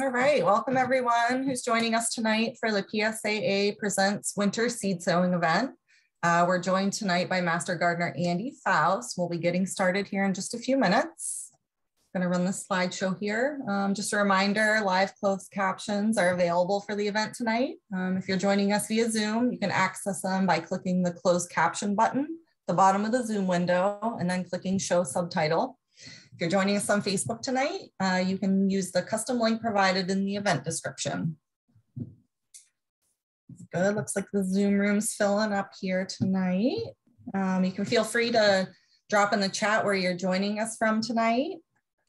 All right, welcome everyone who's joining us tonight for the PSAA Presents Winter Seed Sowing event. Uh, we're joined tonight by Master Gardener Andy Faust. We'll be getting started here in just a few minutes. I'm gonna run the slideshow here. Um, just a reminder, live closed captions are available for the event tonight. Um, if you're joining us via Zoom, you can access them by clicking the closed caption button, at the bottom of the Zoom window, and then clicking show subtitle. If you're joining us on Facebook tonight, uh, you can use the custom link provided in the event description. Good, looks like the Zoom room's filling up here tonight. Um, you can feel free to drop in the chat where you're joining us from tonight.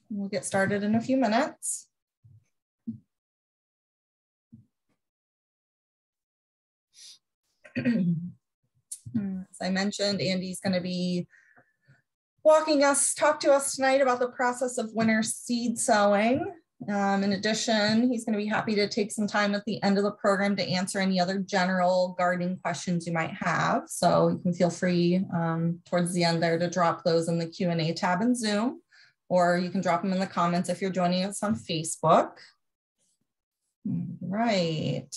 We'll get started in a few minutes. As I mentioned, Andy's going to be walking us, talk to us tonight about the process of winter seed sowing. Um, in addition, he's going to be happy to take some time at the end of the program to answer any other general gardening questions you might have. So you can feel free um, towards the end there to drop those in the Q&A tab in Zoom, or you can drop them in the comments if you're joining us on Facebook. Right,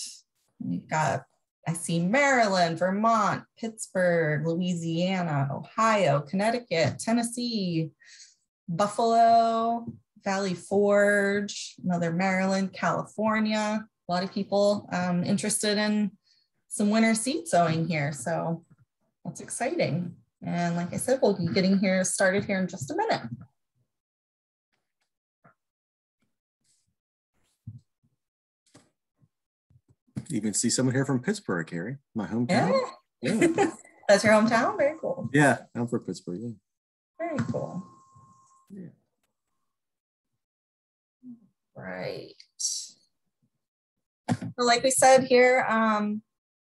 we've got I see Maryland, Vermont, Pittsburgh, Louisiana, Ohio, Connecticut, Tennessee, Buffalo, Valley Forge, another Maryland, California. A lot of people um, interested in some winter seed sowing here. So that's exciting. And like I said, we'll be getting here started here in just a minute. Even see someone here from Pittsburgh, Carrie, my hometown. Yeah. yeah. That's your hometown? Very cool. Yeah, I'm from Pittsburgh. Yeah. Very cool. Yeah. Right. Well, like we said here, um,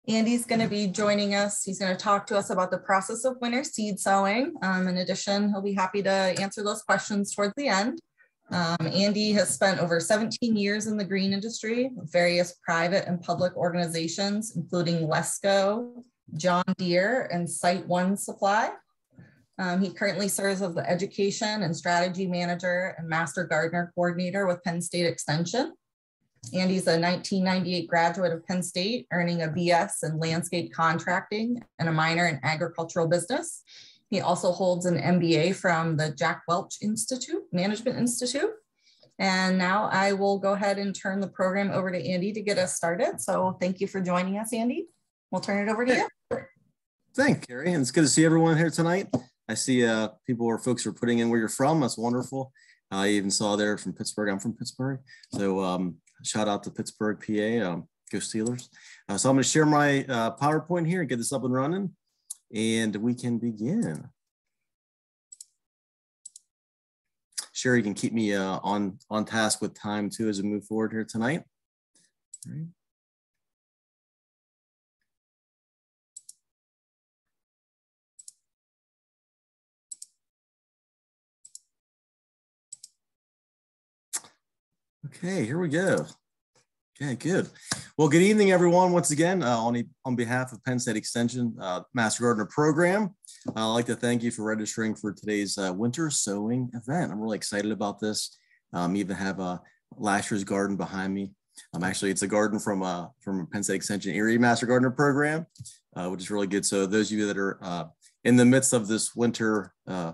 Andy's going to be joining us. He's going to talk to us about the process of winter seed sowing. Um, in addition, he'll be happy to answer those questions towards the end. Um, Andy has spent over 17 years in the green industry with various private and public organizations, including Lesco, John Deere, and SiteOne Supply. Um, he currently serves as the Education and Strategy Manager and Master Gardener Coordinator with Penn State Extension. Andy's a 1998 graduate of Penn State, earning a BS in landscape contracting and a minor in agricultural business. He also holds an MBA from the Jack Welch Institute, Management Institute. And now I will go ahead and turn the program over to Andy to get us started. So thank you for joining us, Andy. We'll turn it over to you. Thanks, Carrie. And it's good to see everyone here tonight. I see uh, people or folks are putting in where you're from. That's wonderful. I even saw there from Pittsburgh. I'm from Pittsburgh. So um, shout out to Pittsburgh, PA. Um, go Steelers. Uh, so I'm going to share my uh, PowerPoint here and get this up and running and we can begin. Sherry you can keep me uh, on, on task with time too as we move forward here tonight. Okay, here we go. Okay, good. Well, good evening, everyone. Once again, uh, on, on behalf of Penn State Extension uh, Master Gardener Program, I'd like to thank you for registering for today's uh, winter sowing event. I'm really excited about this. Um, even have a last year's garden behind me. Um, actually, it's a garden from uh, from Penn State Extension Erie Master Gardener Program, uh, which is really good. So those of you that are uh, in the midst of this winter uh,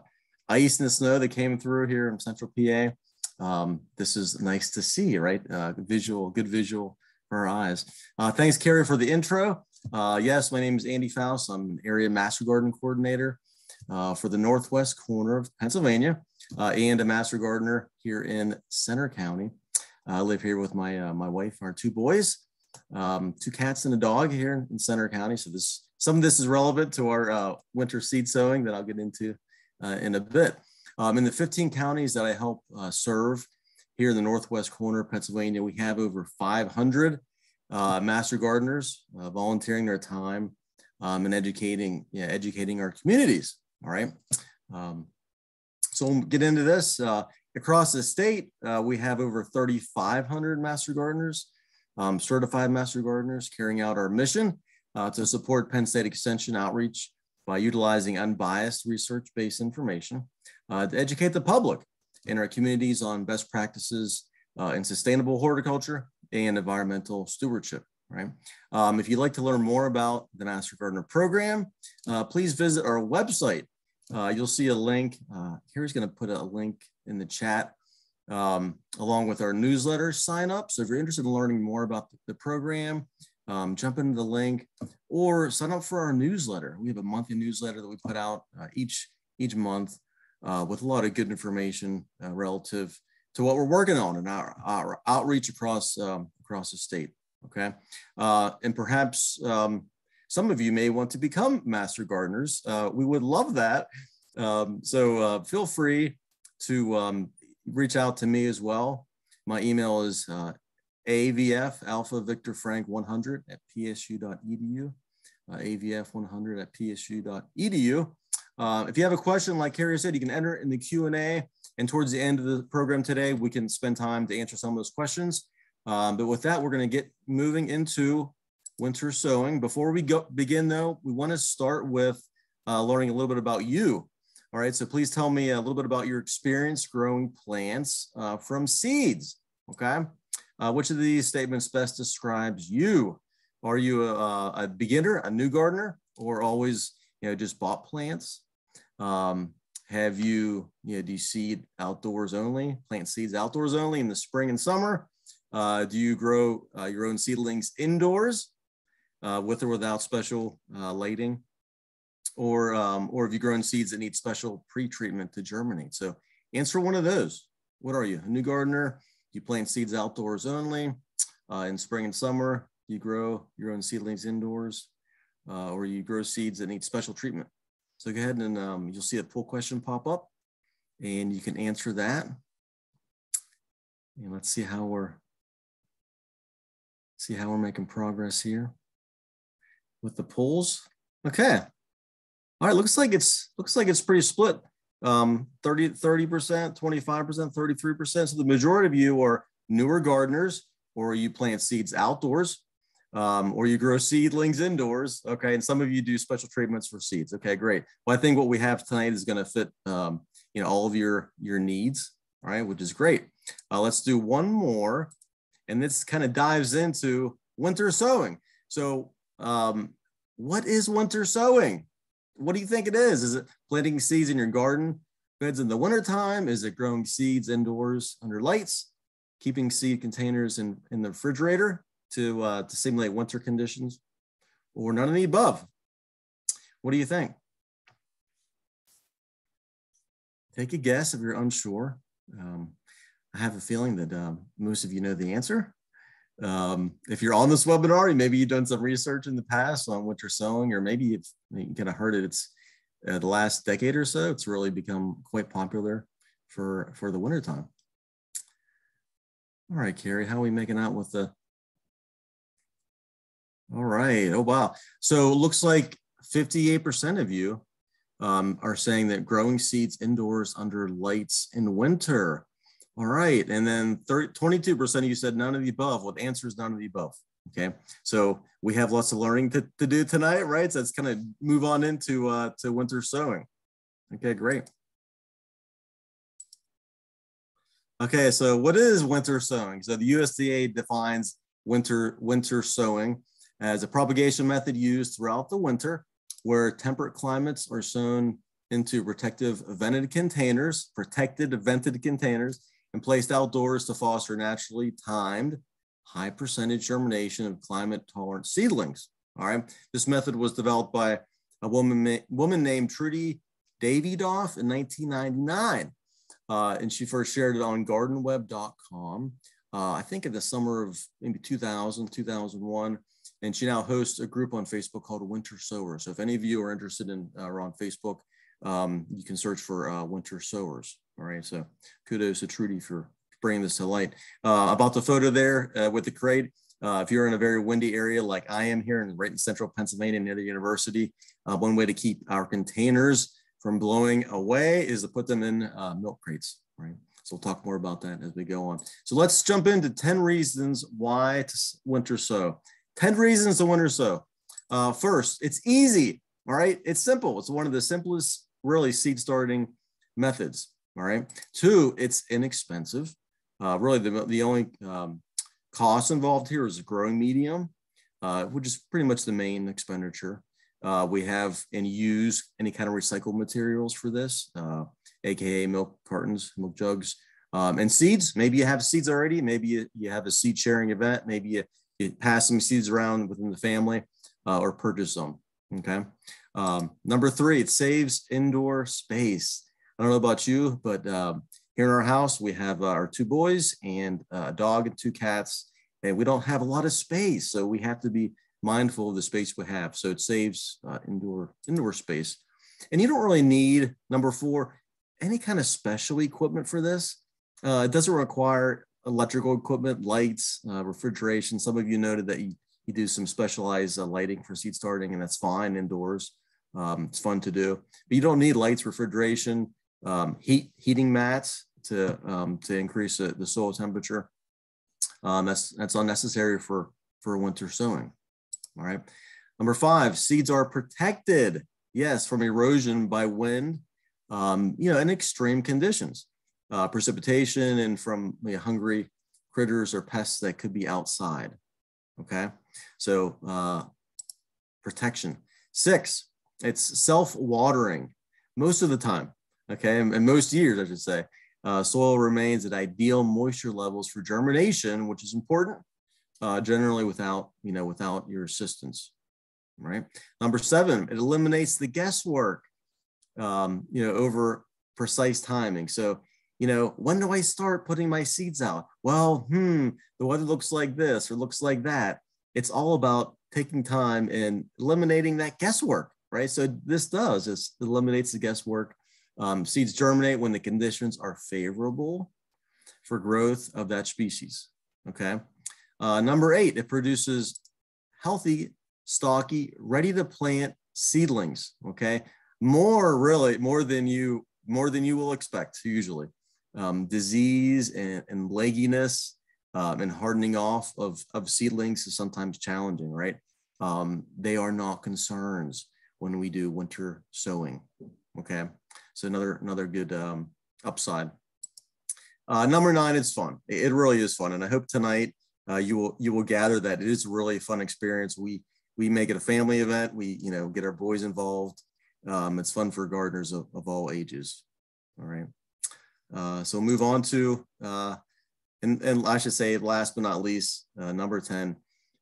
ice and snow that came through here in Central PA, um, this is nice to see, right? Uh, visual, good visual for our eyes. Uh, thanks, Carrie, for the intro. Uh, yes, my name is Andy Faust. I'm an area master garden coordinator uh, for the northwest corner of Pennsylvania uh, and a master gardener here in Centre County. I live here with my uh, my wife, our two boys, um, two cats and a dog here in Centre County. So this some of this is relevant to our winter seed sowing that I'll get into in a bit. Um, in the 15 counties that I help uh, serve here in the northwest corner of Pennsylvania, we have over 500 uh, master gardeners uh, volunteering their time um, and educating, educating our communities. All right. Um, so we'll get into this. Uh, across the state, uh, we have over 3,500 master gardeners, um, certified master gardeners carrying out our mission uh, to support Penn State Extension outreach by utilizing unbiased research-based information to educate the public in our communities on best practices uh, in sustainable horticulture and environmental stewardship, right? Um, if you'd like to learn more about the Master Gardener program, uh, please visit our website. Uh, you'll see a link. Uh, here's going to put a link in the chat um, along with our newsletter sign up. So if you're interested in learning more about the, the program, um, jump into the link or sign up for our newsletter. We have a monthly newsletter that we put out uh, each, each month uh, with a lot of good information uh, relative to what we're working on and our, our outreach across, um, across the state. Okay. Uh, and perhaps um, some of you may want to become master gardeners. Uh, we would love that. Um, so uh, feel free to um, reach out to me as well. My email is uh, avf alpha victor frank 100 at psu.edu, avf 100 at psu.edu. Uh, if you have a question, like Carrie said, you can enter it in the Q&A. And towards the end of the program today, we can spend time to answer some of those questions. Um, but with that, we're going to get moving into winter sowing. Before we go begin, though, we want to start with uh, learning a little bit about you. All right, so please tell me a little bit about your experience growing plants uh, from seeds. Okay, uh, which of these statements best describes you? Are you a, a, beginner, a new gardener, or always you know just bought plants? Um, have you, you know, do you seed outdoors only, plant seeds outdoors only in the spring and summer? Uh, do you grow uh, your own seedlings indoors uh, with or without special uh, lighting? or um, or have you grown seeds that need special pre-treatment to germinate? So answer one of those. What are you, a new gardener? Do you plant seeds outdoors only uh, in spring and summer. Do you grow your own seedlings indoors, uh, or you grow seeds that need special treatment. So go ahead and um, you'll see a poll question pop up, and you can answer that. And let's see how we're see how we're making progress here with the polls. Okay, all right, looks like it's looks like it's pretty split. Um, 30, 30%, 25%, 33%. So the majority of you are newer gardeners or you plant seeds outdoors um, or you grow seedlings indoors. Okay. And some of you do special treatments for seeds. Okay, great. Well, I think what we have tonight is going to fit, um, you know, all of your, your needs. All right, which is great. Uh, let's do one more. And this kind of dives into winter sowing. So um, what is winter sowing? what do you think it is? Is it planting seeds in your garden beds in the wintertime? Is it growing seeds indoors under lights? Keeping seed containers in, in the refrigerator to, uh, to simulate winter conditions? Or none of the above? What do you think? Take a guess if you're unsure. Um, I have a feeling that um, most of you know the answer. Um, if you're on this webinar, maybe you've done some research in the past on what you're sowing, or maybe you've you kind of heard it. It's uh, the last decade or so, it's really become quite popular for, for the wintertime. All right, Carrie, how are we making out with the? All right. Oh, wow. So it looks like 58% of you um, are saying that growing seeds indoors under lights in winter all right. And then 30, 22% of you said none of the above. Well, the answer is none of the above. Okay. So we have lots of learning to, to do tonight, right? So let's kind of move on into uh, to winter sowing. Okay, great. Okay, so what is winter sowing? So the USDA defines winter winter sowing as a propagation method used throughout the winter where temperate climates are sown into protective vented containers, protected vented containers and placed outdoors to foster naturally timed, high percentage germination of climate tolerant seedlings. All right. This method was developed by a woman, woman named Trudi Davidoff in 1999. Uh, and she first shared it on gardenweb.com, uh, I think in the summer of maybe 2000, 2001. And she now hosts a group on Facebook called Winter Sowers. So if any of you are interested in uh, or on Facebook, um, you can search for uh, Winter Sowers. All right, so kudos to Trudi for bringing this to light. Uh, about the photo there uh, with the crate, uh, if you're in a very windy area like I am here in right in central Pennsylvania near the university, uh, one way to keep our containers from blowing away is to put them in uh, milk crates, right? So we'll talk more about that as we go on. So let's jump into 10 reasons why to winter sow. 10 reasons to winter sow. Uh, first, it's easy, all right? It's simple. It's one of the simplest really seed starting methods. All right. Two, it's inexpensive. Uh, really, the, the only um, cost involved here is growing medium, uh, which is pretty much the main expenditure. Uh, we have and use any kind of recycled materials for this, aka uh, milk cartons, milk jugs, um, and seeds. Maybe you have seeds already. Maybe you, you have a seed sharing event. Maybe you, you pass some seeds around within the family uh, or purchase them. Okay. Um, number three, it saves indoor space. I don't know about you, but um, here in our house, we have uh, our two boys and a dog and two cats, and we don't have a lot of space. So we have to be mindful of the space we have. So it saves uh, indoor indoor space. And you don't really need number four any kind of special equipment for this. Uh, it doesn't require electrical equipment, lights, uh, refrigeration. Some of you noted that you, you do some specialized uh, lighting for seed starting, and that's fine indoors. Um, it's fun to do, but you don't need lights, refrigeration, um, heat, heating mats to um, to increase the, the soil temperature. Um, that's that's unnecessary for for winter sowing. All right. Number five, seeds are protected, yes, from erosion by wind, um, you know, in extreme conditions, uh, precipitation, and from you know, hungry critters or pests that could be outside. Okay, so uh, protection. Six, it's self-watering most of the time. Okay, and, and most years, I should say, uh, soil remains at ideal moisture levels for germination, which is important uh, generally without, you know, without your assistance, right? Number seven, it eliminates the guesswork, um, you know, over precise timing. So, you know, when do I start putting my seeds out? Well, hmm, the weather looks like this or looks like that. It's all about taking time and eliminating that guesswork, right? So this does, it eliminates the guesswork. Um, seeds germinate when the conditions are favorable for growth of that species, okay? Uh, number eight, it produces healthy, stocky, ready to plant seedlings. Okay, more really more than you more than you will expect usually. Um, disease and, and legginess um, and hardening off of, of seedlings is sometimes challenging, right? Um, they are not concerns when we do winter sowing. Okay, so another another good um, upside. Uh, number nine, it's fun. It really is fun, and I hope tonight uh, you will you will gather that it is really a fun experience. We we make it a family event. We you know get our boys involved. Um, it's fun for gardeners of, of all ages. All right. Uh, so move on to uh, and and I should say last but not least, uh, number ten.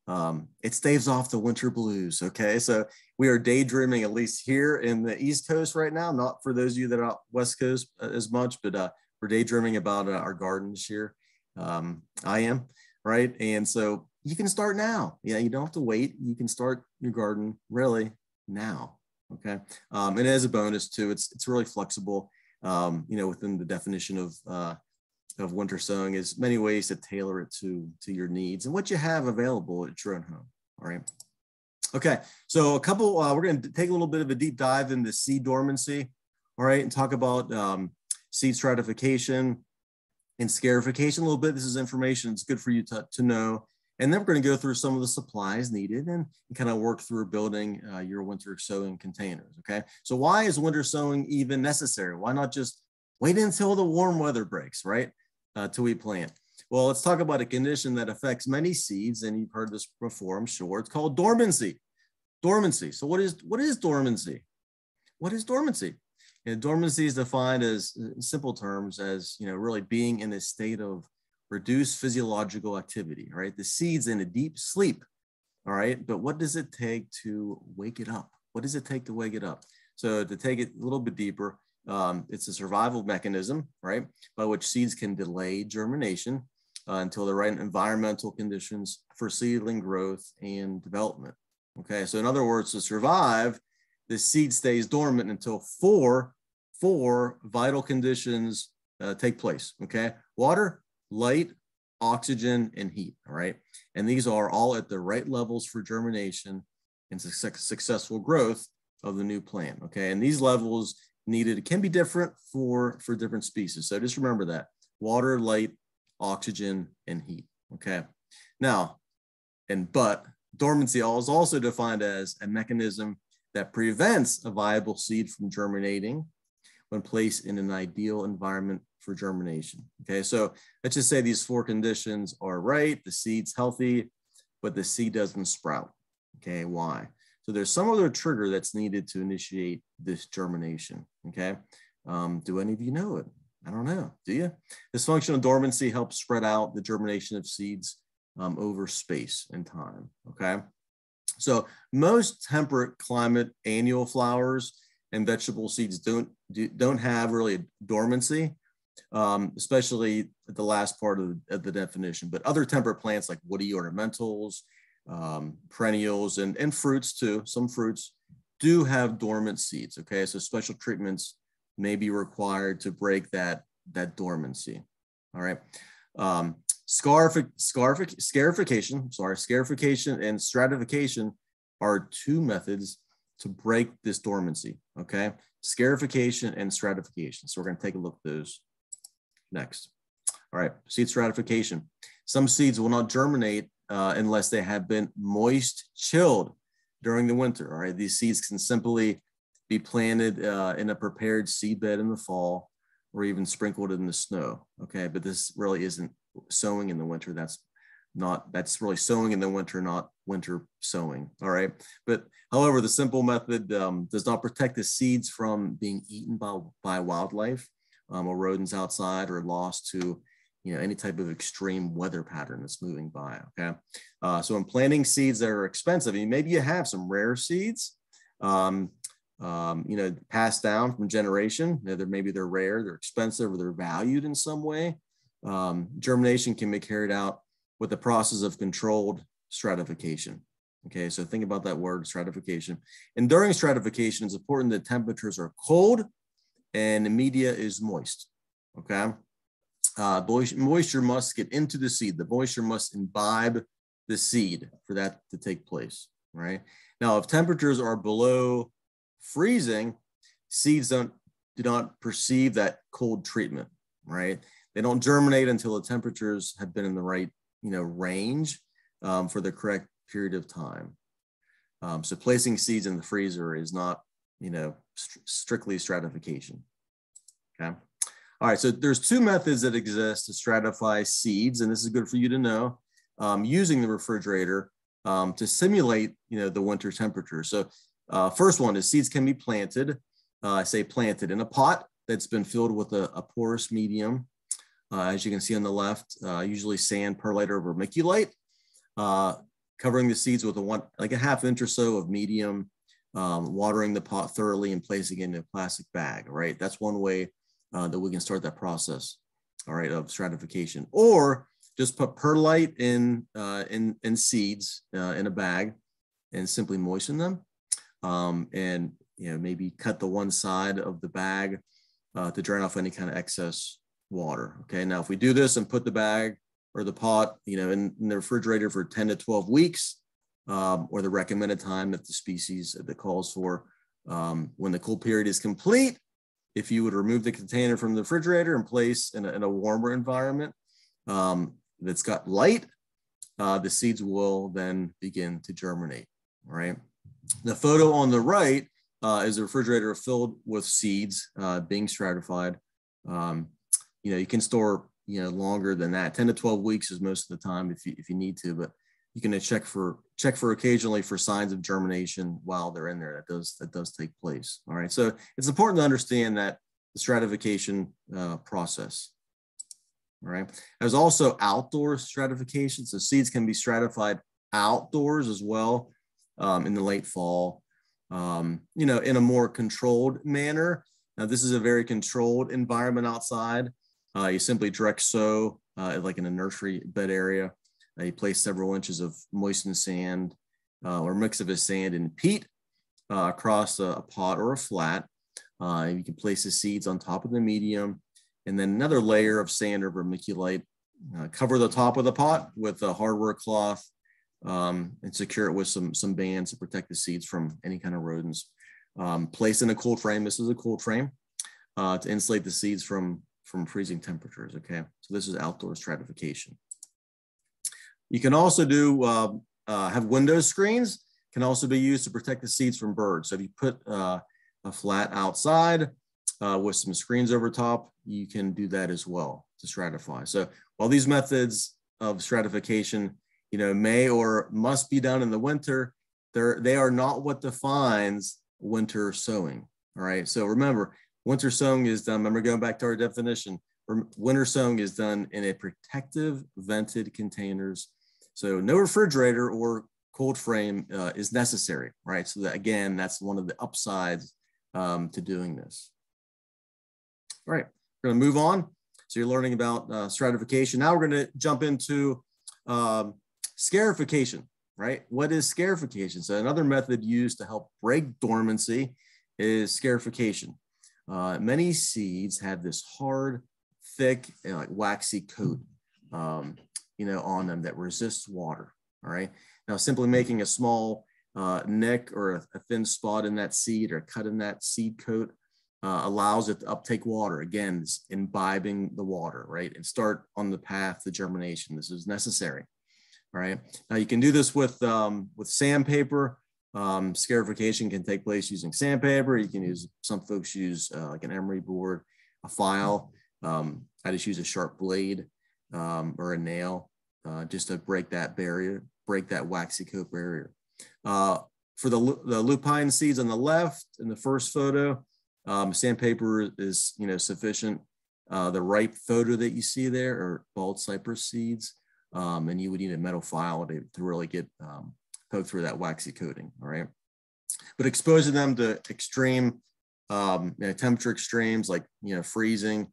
Um, it staves off the winter blues. Okay, so we are daydreaming at least here in the East Coast right now. Not for those of you that are West Coast uh, as much, but uh, we're daydreaming about uh, our gardens here. Um, I am right? And so you can start now. Yeah, you don't have to wait. You can start your garden really now. Okay. Um, and as a bonus too, it's it's really flexible. Um, you know, within the definition of uh, of winter sowing is many ways to tailor it to to your needs and what you have available at your own home. All right. Okay. So a couple. Uh, we're going to take a little bit of a deep dive into seed dormancy. All right, and talk about um, seed stratification, and scarification a little bit. This is information it's good for you to, to know. And then we're going to go through some of the supplies needed and, and kind of work through building uh, your winter sowing containers. Okay. So why is winter sowing even necessary? Why not just wait until the warm weather breaks, right? Uh, till we plant. Well, let's talk about a condition that affects many seeds, and you've heard this before, I'm sure. It's called dormancy. Dormancy. So what is what is dormancy? What is dormancy? And dormancy is defined as in simple terms as you know really being in a state of reduced physiological activity right? The seed's in a deep sleep all right? But what does it take to wake it up? What does it take to wake it up? So to take it a little bit deeper um, it's a survival mechanism right? By which seeds can delay germination uh, until the right environmental conditions for seedling growth and development okay? So in other words to survive the seed stays dormant until four four vital conditions uh, take place. Okay, water, light, oxygen, and heat. All right, and these are all at the right levels for germination and su successful growth of the new plant. Okay, and these levels needed can be different for for different species. So just remember that water, light, oxygen, and heat. Okay, now, and but dormancy is also defined as a mechanism that prevents a viable seed from germinating when placed in an ideal environment for germination. Okay, so let's just say these four conditions are right, the seed's healthy, but the seed doesn't sprout. Okay, why? So there's some other trigger that's needed to initiate this germination. Okay, um, do any of you know it? I don't know. Do you? This Dysfunctional dormancy helps spread out the germination of seeds um, over space and time. Okay. So most temperate climate annual flowers and vegetable seeds don't do, don't have really dormancy, um, especially the last part of the, of the, definition. But other temperate plants like woody ornamentals, um, perennials, and, and fruits too, some fruits do have dormant seeds. Okay, so special treatments may be required to break that, that dormancy. All right. Um, scarific, scarific, scarification, sorry, scarification and stratification are two methods to break this dormancy, okay? Scarification and stratification. So we're gonna take a look at those next. All right, seed stratification. Some seeds will not germinate uh, unless they have been moist chilled during the winter, all right? These seeds can simply be planted uh, in a prepared seed bed in the fall or even sprinkled in the snow, okay? But this really isn't sowing in the winter. That's not, that's really sowing in the winter, not winter sowing. All right. But however, the simple method um, does not protect the seeds from being eaten by, by wildlife um, or rodents outside or lost to you know, any type of extreme weather pattern that's moving by. Okay. Uh, so in planting seeds that are expensive, and maybe you have some rare seeds, um, um, you know, passed down from generation. You know, they're, maybe they're rare, they're expensive, or they're valued in some way. Um, germination can be carried out with the process of controlled stratification. Okay, so think about that word stratification. And during stratification, it's important that temperatures are cold and the media is moist. Okay, uh, moisture must get into the seed. The moisture must imbibe the seed for that to take place. Right now, if temperatures are below freezing, seeds don't do not perceive that cold treatment. Right, they don't germinate until the temperatures have been in the right you know range um, for the correct period of time. Um, so placing seeds in the freezer is not, you know, st strictly stratification. Okay. All right, so there's two methods that exist to stratify seeds, and this is good for you to know, um, using the refrigerator um, to simulate, you know, the winter temperature. So uh, first one is seeds can be planted, uh, I say planted in a pot that's been filled with a, a porous medium. Uh, as you can see on the left, uh, usually sand, perlite, or vermiculite uh, covering the seeds with a one, like a half inch or so of medium, um, watering the pot thoroughly and placing it in a plastic bag, right? That's one way uh, that we can start that process, all right, of stratification. Or just put perlite in, uh, in, in seeds uh, in a bag and simply moisten them. Um, and, you know, maybe cut the one side of the bag uh, to drain off any kind of excess water. Okay, now if we do this and put the bag or the pot, you know, in, in the refrigerator for 10 to 12 weeks, um, or the recommended time that the species that calls for um, when the cool period is complete. If you would remove the container from the refrigerator and place in a, in a warmer environment um, that's got light, uh, the seeds will then begin to germinate. Right. The photo on the right uh, is a refrigerator filled with seeds uh, being stratified. Um, you know, you can store you know longer than that 10 to 12 weeks is most of the time if you if you need to but you can check for check for occasionally for signs of germination while they're in there. That does that does take place. All right. So it's important to understand that the stratification uh, process. All right. There's also outdoor stratification. So seeds can be stratified outdoors as well um, in the late fall um, you know in a more controlled manner. Now this is a very controlled environment outside. Uh, you simply direct sow uh, like in a nursery bed area. Uh, you place several inches of moistened sand uh, or mix of a sand and peat uh, across a, a, pot or a flat. Uh, you can place the seeds on top of the medium and then another layer of sand or vermiculite. cover the top of the pot with a hardware cloth um, and secure it with some, some bands to protect the seeds from any kind of rodents. Um, place in a cold frame. This is a cold frame to insulate the seeds from from freezing temperatures, okay? So this is outdoor stratification. You can also do, uh, uh, have window screens, can also be used to protect the seeds from birds. So if you put uh, a flat outside, uh, with some screens over top, you can do that as well to stratify. So while these methods of stratification, you know, may or must be done in the winter, they're, they are not what defines winter sowing. All right. So remember, winter sowing is done. Remember going back to our definition. Winter sowing is done in a protective vented containers. So no refrigerator or cold frame uh, is necessary, right? So that again, that's one of the upsides um, to doing this. All right, we're gonna move on. So you're learning about uh, stratification. Now we're gonna jump into um, scarification, right? What is scarification? So another method used to help break dormancy is scarification. Uh, many seeds have this hard, thick, and like waxy coat, um, you know, on them that resists water. All right. Now, simply making a small uh, nick or a, a, thin spot in that seed or cut in that seed coat uh, allows it to uptake water. Again, imbibing the water, right? And start on the path to germination. This is necessary. All right. Now you can do this with um, with sandpaper. Um, scarification can take place using sandpaper. You can use some folks use uh, like an emery board, a file. Um, I just use a sharp blade um, or a nail uh, just to break that barrier, break that waxy coat barrier. Uh, for the, the lupine seeds on the left in the first photo, um, sandpaper is you know sufficient. Uh, the ripe photo that you see there are bald cypress seeds um, and you would need a metal file to, to really get um, through that waxy coating, all right? But exposing them to extreme um, you know, temperature extremes like, you know, freezing,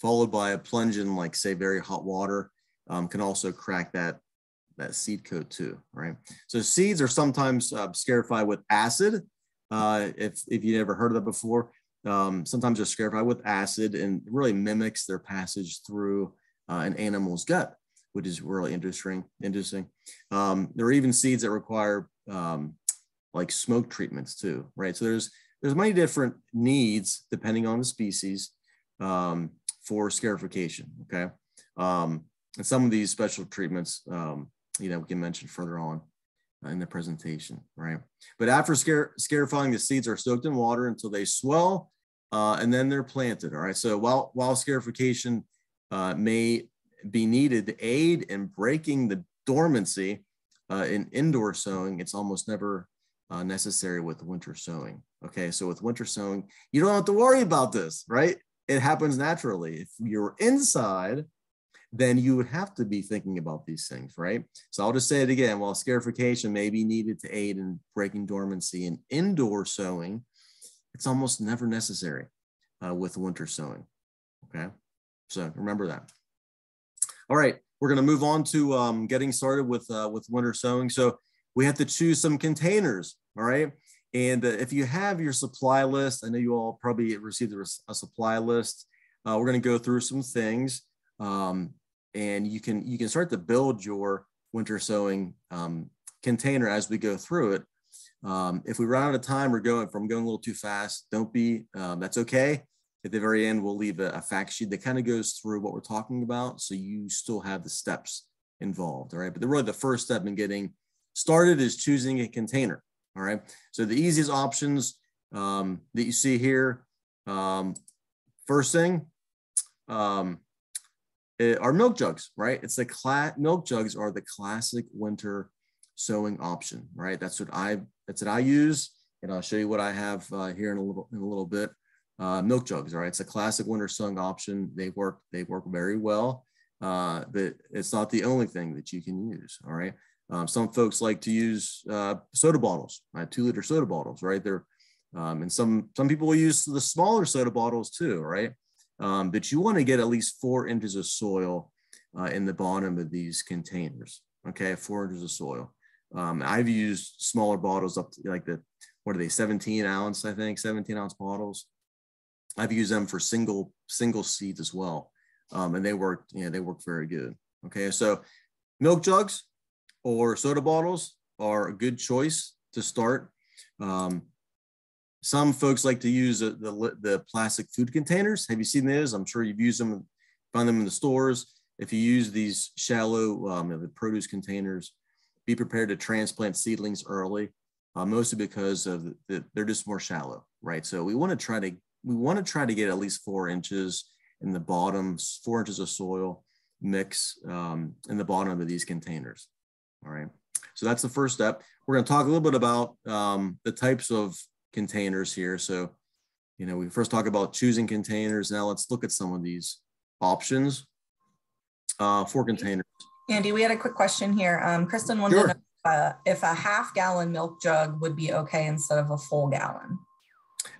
followed by a plunge in like say very hot water um, can also crack that, that seed coat too, right? So seeds are sometimes uh, scarified with acid. Uh, if, if you never heard of that before, um, sometimes they're scarified with acid and really mimics their passage through uh, an animal's gut which is really interesting. Interesting. Um, there are even seeds that require um, like smoke treatments too, right? So there's there's many different needs depending on the species um, for scarification. Okay, um, and some of these special treatments, um, you know, we can mention further on in the presentation, right? But after scare, scarifying, the seeds are soaked in water until they swell, uh, and then they're planted. All right. So while while scarification uh, may be needed to aid in breaking the dormancy uh, in indoor sowing, it's almost never uh, necessary with winter sowing. Okay, so with winter sowing, you don't have to worry about this, right? It happens naturally. If you're inside, then you would have to be thinking about these things, right? So I'll just say it again. While scarification may be needed to aid in breaking dormancy in indoor sowing, it's almost never necessary uh, with winter sowing. Okay, so remember that. All right, we're going to move on to um, getting started with uh, with winter sowing. So we have to choose some containers. All right, and uh, if you have your supply list, I know you all probably received a, a supply list. Uh, we're going to go through some things, um, and you can you can start to build your winter sowing um, container as we go through it. Um, if we run out of time or going from going a little too fast, don't be. Um, that's okay at the very end, we'll leave a, a fact sheet that kind of goes through what we're talking about. So you still have the steps involved. All right. But the, really the first step in getting started is choosing a container. All right. So the easiest options um, that you see here, um, first thing, um, are milk jugs, right? It's the milk jugs are the classic winter sowing option, right? That's what I that's what I use, and I'll show you what I have uh, here in a little in a little bit uh, milk jugs. All right, it's a classic winter sung option. They work. They work very well. Uh, but it's not the only thing that you can use. All right. Um, some folks like to use uh, soda bottles, right? Two liter soda bottles, right? They're um, and some some people will use the smaller soda bottles too, right? Um, but you want to get at least four inches of soil uh, in the bottom of these containers. Okay, four inches of soil. Um, I've used smaller bottles up to like the what are they, 17 ounce, I think, 17 ounce bottles. I've used them for single single seeds as well, um, and they work. You know, they work very good. Okay, so milk jugs or soda bottles are a good choice to start. Um, some folks like to use the, the, the plastic food containers. Have you seen those? I'm sure you've used them, find them in the stores. If you use these shallow um, the produce containers, be prepared to transplant seedlings early, uh, mostly because of the, they're just more shallow, right? So we want to try to we want to try to get at least four inches in the bottom, four inches of soil mix um, in the bottom of these containers. All right. So that's the first step. We're going to talk a little bit about um, the types of containers here. So, you know, we first talk about choosing containers. Now let's look at some of these options uh, for containers. Andy, we had a quick question here. Um, Kristen wanted sure. to know uh, if a half gallon milk jug would be okay instead of a full gallon.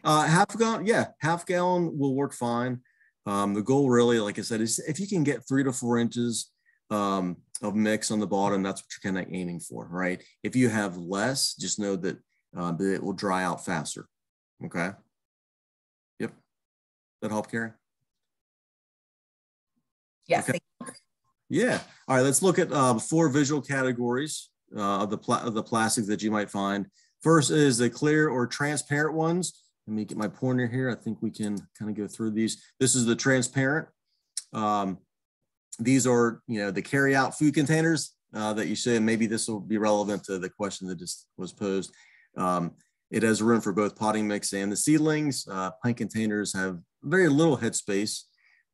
Uh, half gallon, yeah, half gallon will work fine. Um, the goal really, like I said, is if you can get three to four inches um, of mix on the bottom, that's what you're kind of aiming for, right? If you have less, just know that, uh, that it will dry out faster. Okay. Yep. That help, Karen? Yes. Okay. Yeah. All right. Let's look at uh, four visual categories uh, of the pla- of the plastics that you might find. First is the clear or transparent ones. Let me get my pointer here. I think we can kind of go through these. This is the transparent. Um, these are, you know, the carry out food containers uh, that you see, maybe this will be relevant to the question that just was posed. Um, it has room for both potting mix and the seedlings. Uh, plant containers have very little headspace,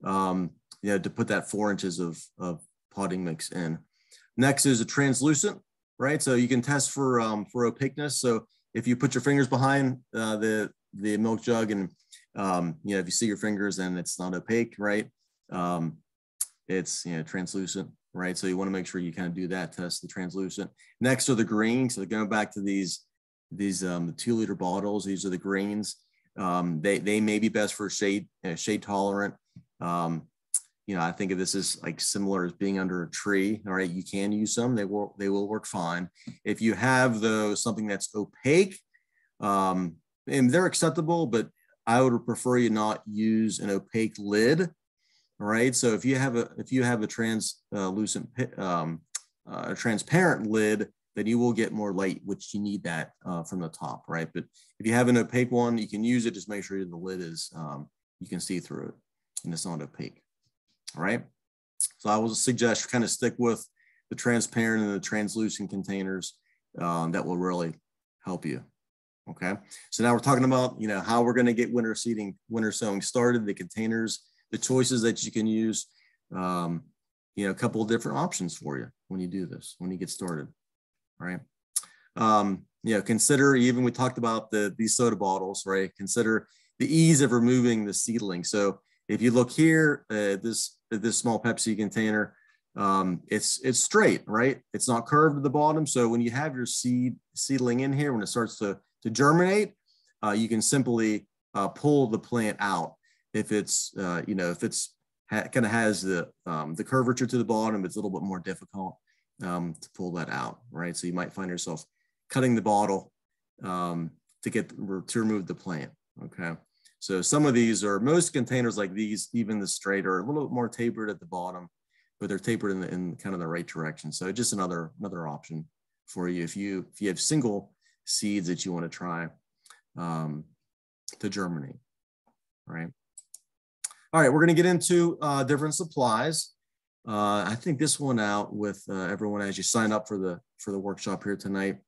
um, you know, to put that four inches of, of potting mix in. Next is a translucent, right? So you can test for um, for opaqueness. So if you put your fingers behind uh, the the milk jug and um, you know if you see your fingers and it's not opaque, right? Um, it's you know translucent, right? So you want to make sure you kind of do that test the translucent. Next are the greens. So going back to these these um, the two liter bottles, these are the greens. Um, they they may be best for shade uh, shade tolerant. Um, you know, I think of this as like similar as being under a tree. All right, you can use some; they will they will work fine. If you have though something that's opaque, um, and they're acceptable, but I would prefer you not use an opaque lid. Right, so if you have a if you have a translucent um, uh, a transparent lid, then you will get more light, which you need that uh, from the top, right? But if you have an opaque one, you can use it. Just make sure the lid is um, you can see through it and it's not opaque. All right. So I will suggest kind of stick with the transparent and the translucent containers um, that will really help you. Okay. So now we're talking about, you know, how we're going to get winter seeding, winter sowing started, the containers, the choices that you can use, um, you know, a couple of different options for you when you do this, when you get started. All right. Um, you know, consider even we talked about the these soda bottles, right? Consider the ease of removing the seedling. So if you look here, uh, this this small Pepsi container, um, it's it's straight, right? It's not curved at the bottom. So when you have your seed seedling in here, when it starts to to germinate, uh, you can simply uh, pull the plant out. If it's uh, you know if it's ha- kind of has the um, the curvature to the bottom, it's a little bit more difficult um, to pull that out, right? So you might find yourself cutting the bottle um, to get to remove the plant. Okay. So some of these are most containers like these, even the straight are a little bit more tapered at the bottom, but they're tapered in, the, in kind of the right direction. So just another another option for you if you if you have single seeds that you want to try um, to germinate. Right. All right, we're going to get into uh, different supplies. Uh, I think this one out with uh, everyone as you sign up for the for the workshop here tonight.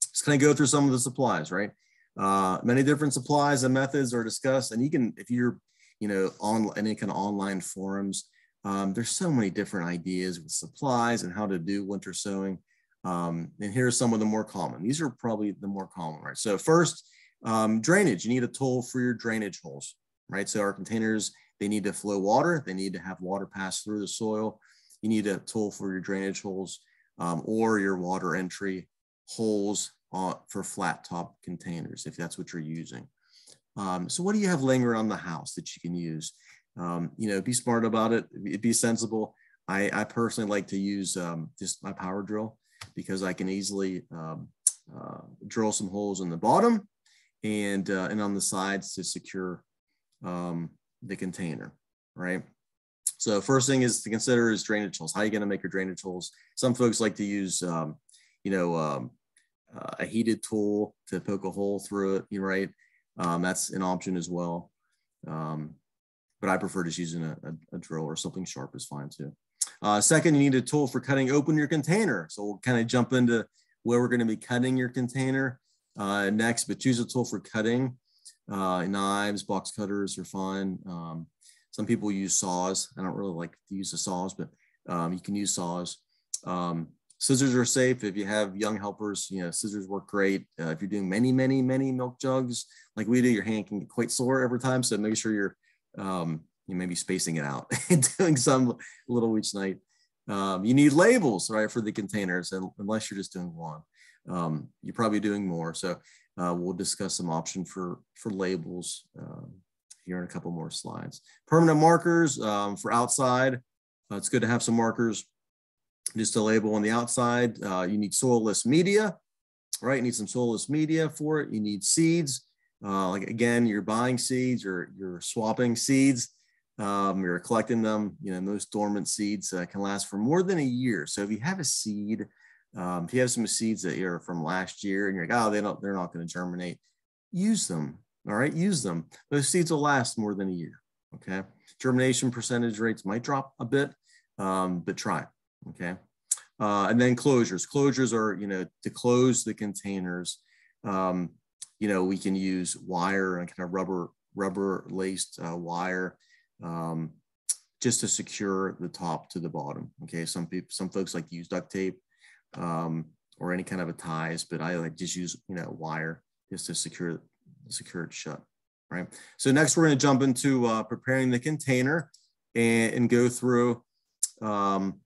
Just kind of go through some of the supplies, right? Uh, many different supplies and methods are discussed, and you can, if you're, you know, on any kind of online forums, um, there's so many different ideas with supplies and how to do winter sowing. Um, and here are some of the more common. These are probably the more common, right? So first, um, drainage. You need a tool for your drainage holes, right? So our containers, they need to flow water. They need to have water pass through the soil. You need a tool for your drainage holes um, or your water entry holes uh, for flat top containers, if that's what you're using. Um, so what do you have laying around the house that you can use? Um, you know, be smart about it, be sensible. I, I personally like to use um, just my power drill because I can easily um, uh, drill some holes in the bottom and, uh, and on the sides to secure um, the container, right? So first thing is to consider is drainage holes. How are you going to make your drainage holes? Some folks like to use, um, you know, um, uh, a heated tool to poke a hole through it, right? Um, that's an option as well. Um, but I prefer just using a, a, a, drill or something sharp is fine too. Uh, second, you need a tool for cutting open your container. So we'll kind of jump into where we're going to be cutting your container uh, next, but choose a tool for cutting. Uh, knives, box cutters are fine. Um, some people use saws. I don't really like to use the saws, but um, you can use saws. Um, scissors are safe if you have young helpers. You know, scissors work great. Uh, if you're doing many, many, many milk jugs like we do, your hand can get quite sore every time. So make sure you're um, you may be spacing it out and doing some little each night. Um, you need labels, right, for the containers, unless you're just doing one, um, you're probably doing more. So uh, we'll discuss some option for for labels um, here in a couple more slides. Permanent markers um, for outside. Uh, it's good to have some markers. Just a label on the outside. Uh, you need soilless media, right? You need some soilless media for it. You need seeds. Uh, like again, you're buying seeds or you're swapping seeds. Um, you're collecting them. You know, most dormant seeds uh, can last for more than a year. So if you have a seed, um, if you have some seeds that are from last year and you're like, oh, they don't, they're not going to germinate, use them. All right, use them. Those seeds will last more than a year. Okay, germination percentage rates might drop a bit, um, but try. Okay, uh, and then closures. Closures are you know to close the containers. Um, you know we can use wire and kind of rubber rubber laced uh, wire um, just to secure the top to the bottom. Okay, some people, some folks like to use duct tape um, or any kind of a ties, but I like just use you know wire just to secure secure it shut. Right. So next we're going to jump into uh, preparing the container and, and go through um,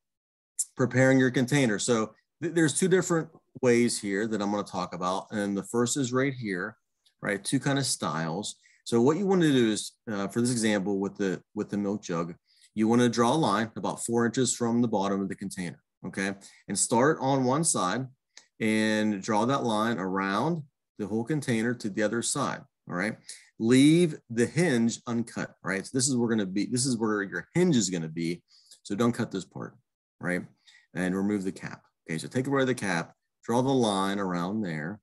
preparing your container. So th there's two different ways here that I'm going to talk about, and the first is right here. Right, two kind of styles. So what you want to do is, uh, for this example with the with the milk jug, you want to draw a line about four inches from the bottom of the container, okay? And start on one side and draw that line around the whole container to the other side, all right? Leave the hinge uncut, right? So this is where to be, this is where your hinge is going to be. So don't cut this part, right? And remove the cap. Okay, so take away the cap, draw the line around there.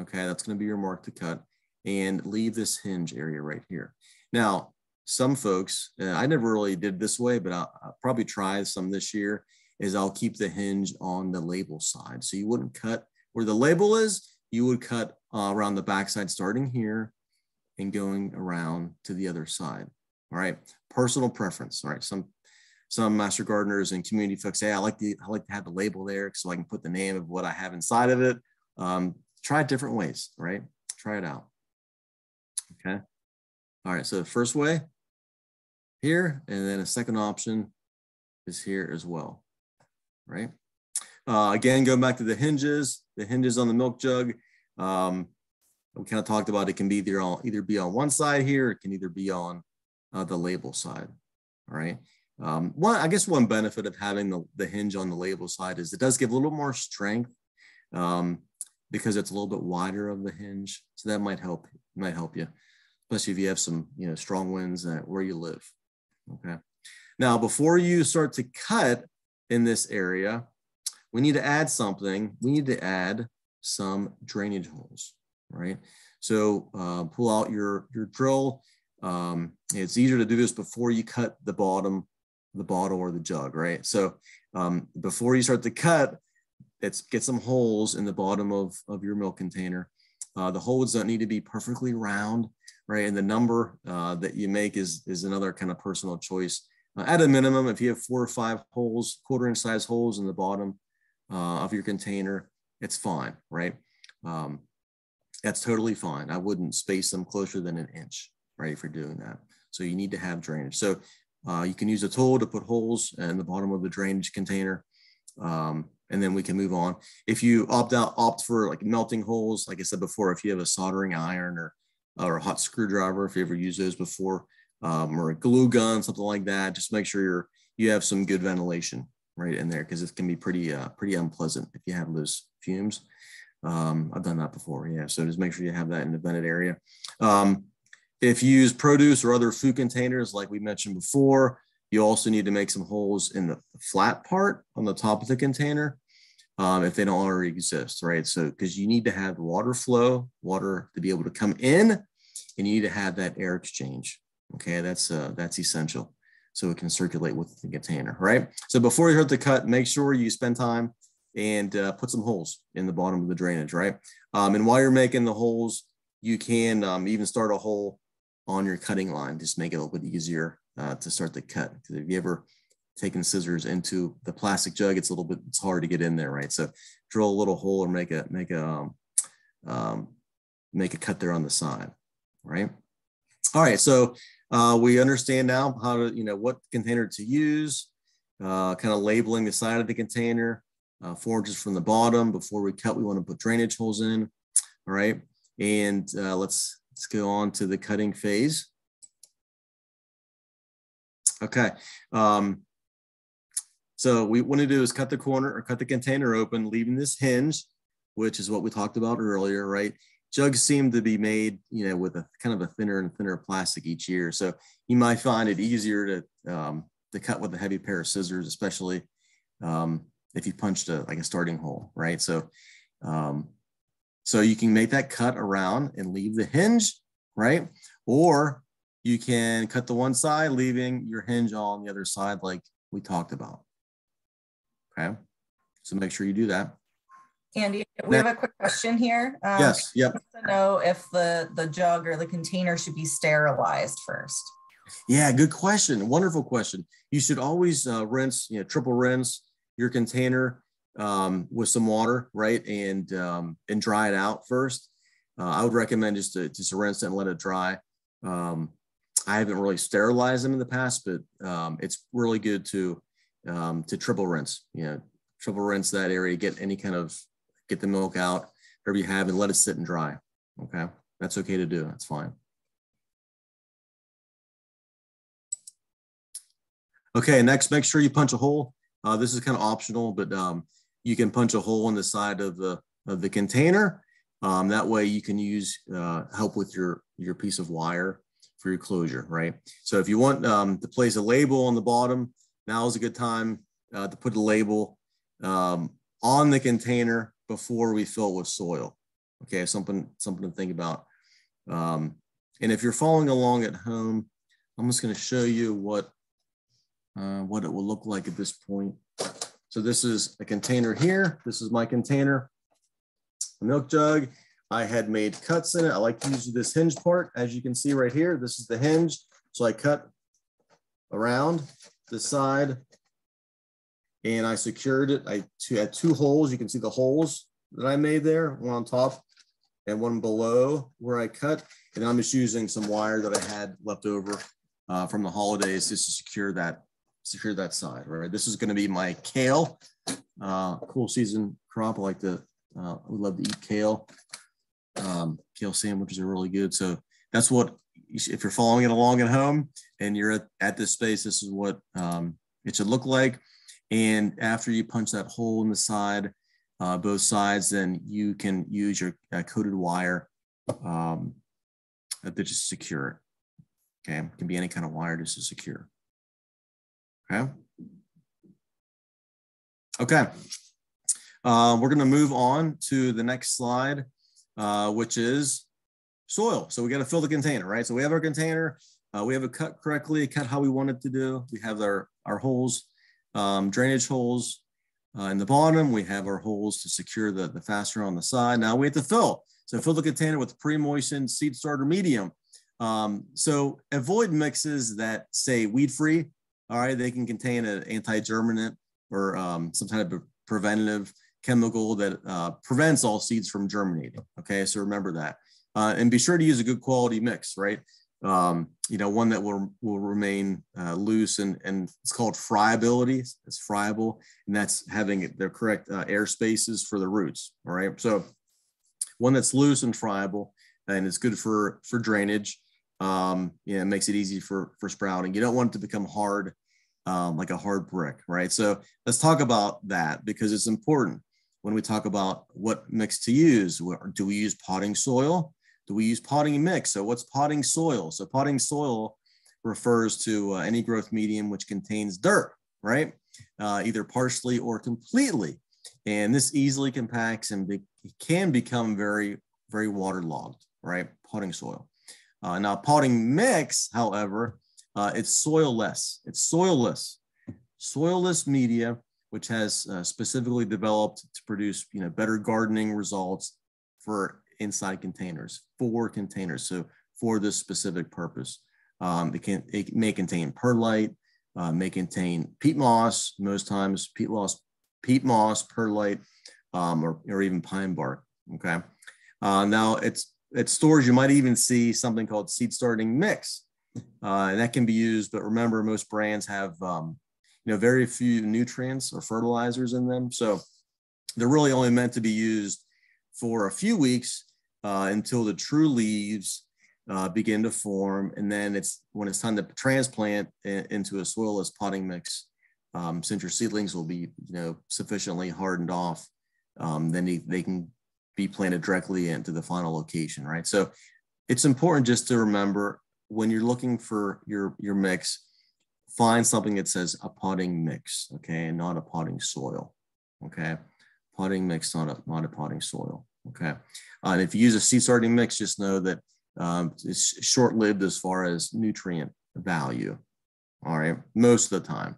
Okay, that's going to be your mark to cut and leave this hinge area right here. Now, some folks, I never really did this way, but I'll, I'll, probably try some this year, is I'll keep the hinge on the label side. So you wouldn't cut where the label is, you would cut uh, around the backside starting here and going around to the other side. All right, personal preference. All right, some some master gardeners and community folks say I like to I like to have the label there so I can put the name of what I have inside of it. Um, try it different ways. Right, try it out. Okay. All right. So the first way here, and then a second option is here as well. Right. Uh, again, going back to the hinges, the hinges on the milk jug. Um, we kind of talked about it can be either on either be on one side here, it can either be on uh, the label side. All right. Um, one, I guess one benefit of having the, the hinge on the label side is it does give a little more strength um, because it's a little bit wider of the hinge. So that might help, might help you especially if you have some you know strong winds where you live. Okay. Now, before you start to cut in this area, we need to add something. We need to add some drainage holes, right? So uh, pull out your your drill. Um, it's easier to do this before you cut the bottom, the bottle or the jug, right? So um, before you start to cut, let's get some holes in the bottom of, of your milk container. Uh, the holes don't need to be perfectly round right? And the number uh, that you make is, is another kind of personal choice. At a minimum, if you have four or five holes, quarter inch size holes in the bottom uh, of your container, it's fine, right? Um, that's totally fine. I wouldn't space them closer than an inch, right, for doing that. So you need to have drainage. So uh, you can use a tool to put holes in the bottom of the drainage container. Um, and then we can move on. If you opt out, opt for like melting holes, like I said before, if you have a soldering iron or or a hot screwdriver if you ever used those before, um, or a glue gun, something like that. Just make sure you're you have some good ventilation right in there because it can be pretty uh, pretty unpleasant if you have those fumes. Um, I've done that before, yeah. So just make sure you have that in the vented area. Um, if you use produce or other food containers, like we mentioned before, you also need to make some holes in the flat part on the top of the container um, if they don't already exist, right? So, because you need to have water flow, water to be able to come in, and you need to have that air exchange. Okay, that's uh, that's essential, so it can circulate with the container, right? So before you start the cut, make sure you spend time and uh, put some holes in the bottom of the drainage, right? Um, and while you're making the holes, you can um, even start a hole on your cutting line, just make it a little bit easier uh, to start the cut. Because if you ever taken scissors into the plastic jug, it's a little bit, it's hard to get in there, right? So drill a little hole or make a, make a, um, um, make a cut there on the side, right? All right, so uh, we understand now how to, you know, what container to use, uh, kind of labeling the side of the container, uh, four inches from the bottom. Before we cut, we want to put drainage holes in, all right? And uh, let's, let's go on to the cutting phase. Okay, um, so we want to do is cut the corner or cut the container open, leaving this hinge, which is what we talked about earlier, right? Jugs seem to be made, you know, with a kind of a thinner and thinner plastic each year. So you might find it easier to um, to cut with a heavy pair of scissors, especially um, if you punched a like a starting hole, right? So um, so you can make that cut around and leave the hinge, right? Or you can cut the one side, leaving your hinge on the other side, like we talked about. Okay. So make sure you do that. Andy, we have a quick question here. Um, yes. Yep. To know if the the jug or the container should be sterilized first. Yeah, good question. Wonderful question. You should always uh, rinse, you know, triple rinse your container um, with some water, right, and um, and dry it out first. Uh, I would recommend just to just rinse it and let it dry. Um, I haven't really sterilized them in the past, but um, it's really good to um, to triple rinse. You know, triple rinse that area, get any kind of, get the milk out, whatever you have, and let it sit and dry. Okay, that's okay to do. That's fine. Okay, next, make sure you punch a hole. Uh, this is kind of optional, but um, you can punch a hole in the side of the of the container. Um, that way, you can use uh, help with your your piece of wire for your closure, right? So if you want um, to place a label on the bottom, now is a good time uh, to put a label um, on the container before we fill it with soil. Okay, something something to think about. Um, and if you're following along at home, I'm just going to show you what uh, what it will look like at this point. So this is a container here. This is my container, a milk jug. I had made cuts in it. I like to use this hinge part. As you can see right here, this is the hinge. So I cut around the side and I secured it. I had two holes. You can see the holes that I made there, one on top and one below where I cut. And I'm just using some wire that I had left over uh, from the holidays just to secure that secure that side, right? This is going to be my kale, uh, cool season crop. I like to, uh, we love to eat kale. Um, kale sandwiches are really good. So that's what if you're following it along at home and you're at, at this space, this is what um, it should look like. And after you punch that hole in the side, uh, both sides, then you can use your uh, coated wire um, to just secure it. Okay, it can be any kind of wire just to secure. Okay. Okay. Uh, we're going to move on to the next slide, uh, which is soil. So we got to fill the container, right? So we have our container, uh, we have it cut correctly, cut how we want it to do. We have our, our holes, um, drainage holes uh, in the bottom. We have our holes to secure the, the fastener on the side. Now we have to fill. So fill the container with pre-moistened seed starter medium. Um, so avoid mixes that say weed-free. All right, they can contain an anti-germinant or um, some kind of preventative chemical that uh, prevents all seeds from germinating. Okay, so remember that uh, and be sure to use a good quality mix, right? Um, you know, one that will will remain uh, loose and and it's called friability. It's friable, and that's having the correct uh, air spaces for the roots. All right, so one that's loose and friable, and it's good for for drainage. Um, yeah, it makes it easy for for sprouting. You don't want it to become hard, um, like a hard brick, right? So let's talk about that because it's important when we talk about what mix to use. Do we use potting soil? Do we use potting mix? So what's potting soil? So potting soil refers to uh, any growth medium which contains dirt, right? Uh, either partially or completely. And this easily compacts and be can become very, very waterlogged, right? Potting soil. Uh, now potting mix, however, uh, it's soilless. It's soilless. Soilless media, which has uh, specifically developed to produce, you know, better gardening results for inside containers, four containers. So for this specific purpose, um, it can it may contain perlite, uh, may contain peat moss. Most times, peat moss, peat moss, perlite, um, or or even pine bark. Okay. Uh, now it's at stores you might even see something called seed starting mix, uh, and that can be used. But remember, most brands have um, you know very few nutrients or fertilizers in them, so they're really only meant to be used for a few weeks uh, until the true leaves uh, begin to form. And then it's when it's time to transplant in, into a soilless potting mix, um, since your seedlings will be, you know, sufficiently hardened off, um, then they, they can be planted directly into the final location, right? So it's important just to remember when you're looking for your, your mix, find something that says a potting mix, okay, and not a potting soil, okay? Potting mix, not a, not a potting soil, okay? Uh, and if you use a seed starting mix, just know that um, it's short-lived as far as nutrient value. All right, most of the time.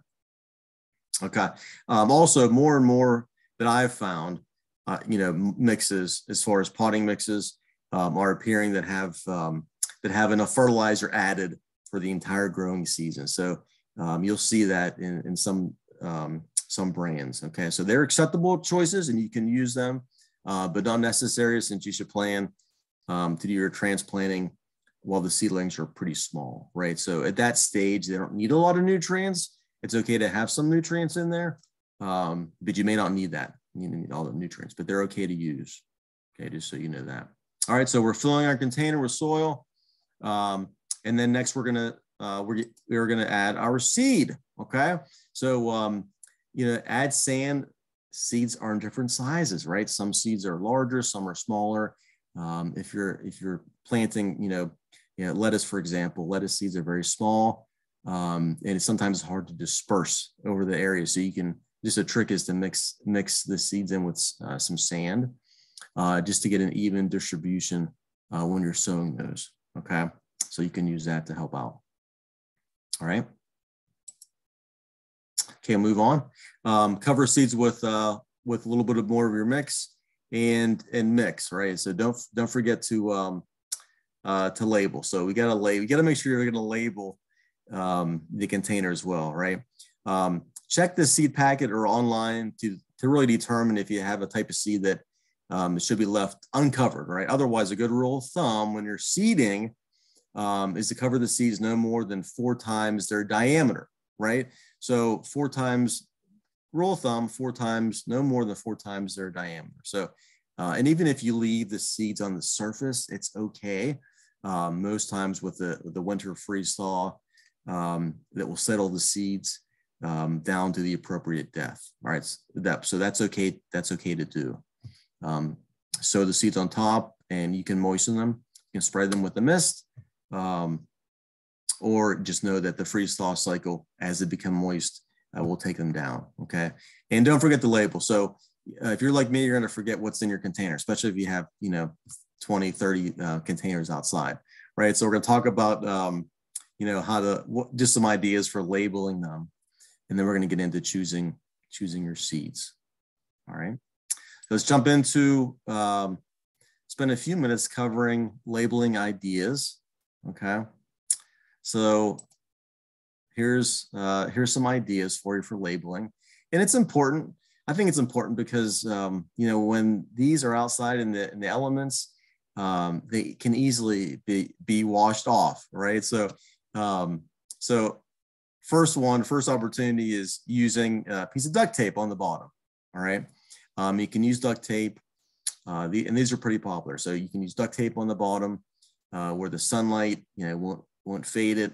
Okay. Um, also, more and more that I've found, uh, you know, mixes as far as potting mixes um, are appearing that have um, that have enough fertilizer added for the entire growing season. So um, you'll see that in, in some um, some brands. Okay, so they're acceptable choices, and you can use them, uh, but not necessary since you should plan um, to do your transplanting while the seedlings are pretty small, right? So at that stage, they don't need a lot of nutrients. It's okay to have some nutrients in there, um, but you may not need that. You need all the nutrients, but they're okay to use. Okay, just so you know that. All right, so we're filling our container with soil. Um, and then next we're gonna, uh, we're, we're gonna add our seed, okay? So, um, you know, add sand, seeds are in different sizes, right? Some seeds are larger, some are smaller. Um, if you're if you're planting, you know, you know, lettuce, for example, lettuce seeds are very small, um, and it's sometimes hard to disperse over the area. So you can just a trick is to mix mix the seeds in with uh, some sand, uh, just to get an even distribution uh, when you're sowing those. Okay, so you can use that to help out. All right. Okay, move on. Um, cover seeds with uh, with a little bit of more of your mix and and mix, right? So don't don't forget to um, uh, to label. So we got to label. We got to make sure you're going to label um, the container as well, right? Um, check the seed packet or online to to really determine if you have a type of seed that um, should be left uncovered, right? Otherwise, a good rule of thumb when you're seeding um, is to cover the seeds no more than four times their diameter, right? So four times rule of thumb, four times, no more than four times their diameter. So, uh, and even if you leave the seeds on the surface, it's okay. Um, most times with the, the winter freeze thaw, um, that will settle the seeds um, down to the appropriate depth. All right, depth. So that's okay. That's okay to do. Um, sow the seeds on top, and you can moisten them. You can spread them with the mist, um, or just know that the freeze thaw cycle, as they become moist, uh, we'll take them down. Okay. And don't forget the label. So uh, if you're like me, you're going to forget what's in your container, especially if you have, you know, 20, 30 uh, containers outside, right? So we're going to talk about, um, you know, how to, what, just some ideas for labeling them. And then we're going to get into choosing, choosing your seeds. All right. Let's jump into, um, spend a few minutes covering labeling ideas. Okay. So here's uh, here's some ideas for you for labeling, and it's important. I think it's important because um, you know when these are outside in the in the elements, um, they can easily be be washed off, right? So um, so first one, first opportunity is using a piece of duct tape on the bottom. All right, um, you can use duct tape, uh, the, and these are pretty popular. So you can use duct tape on the bottom uh, where the sunlight you know won't won't fade it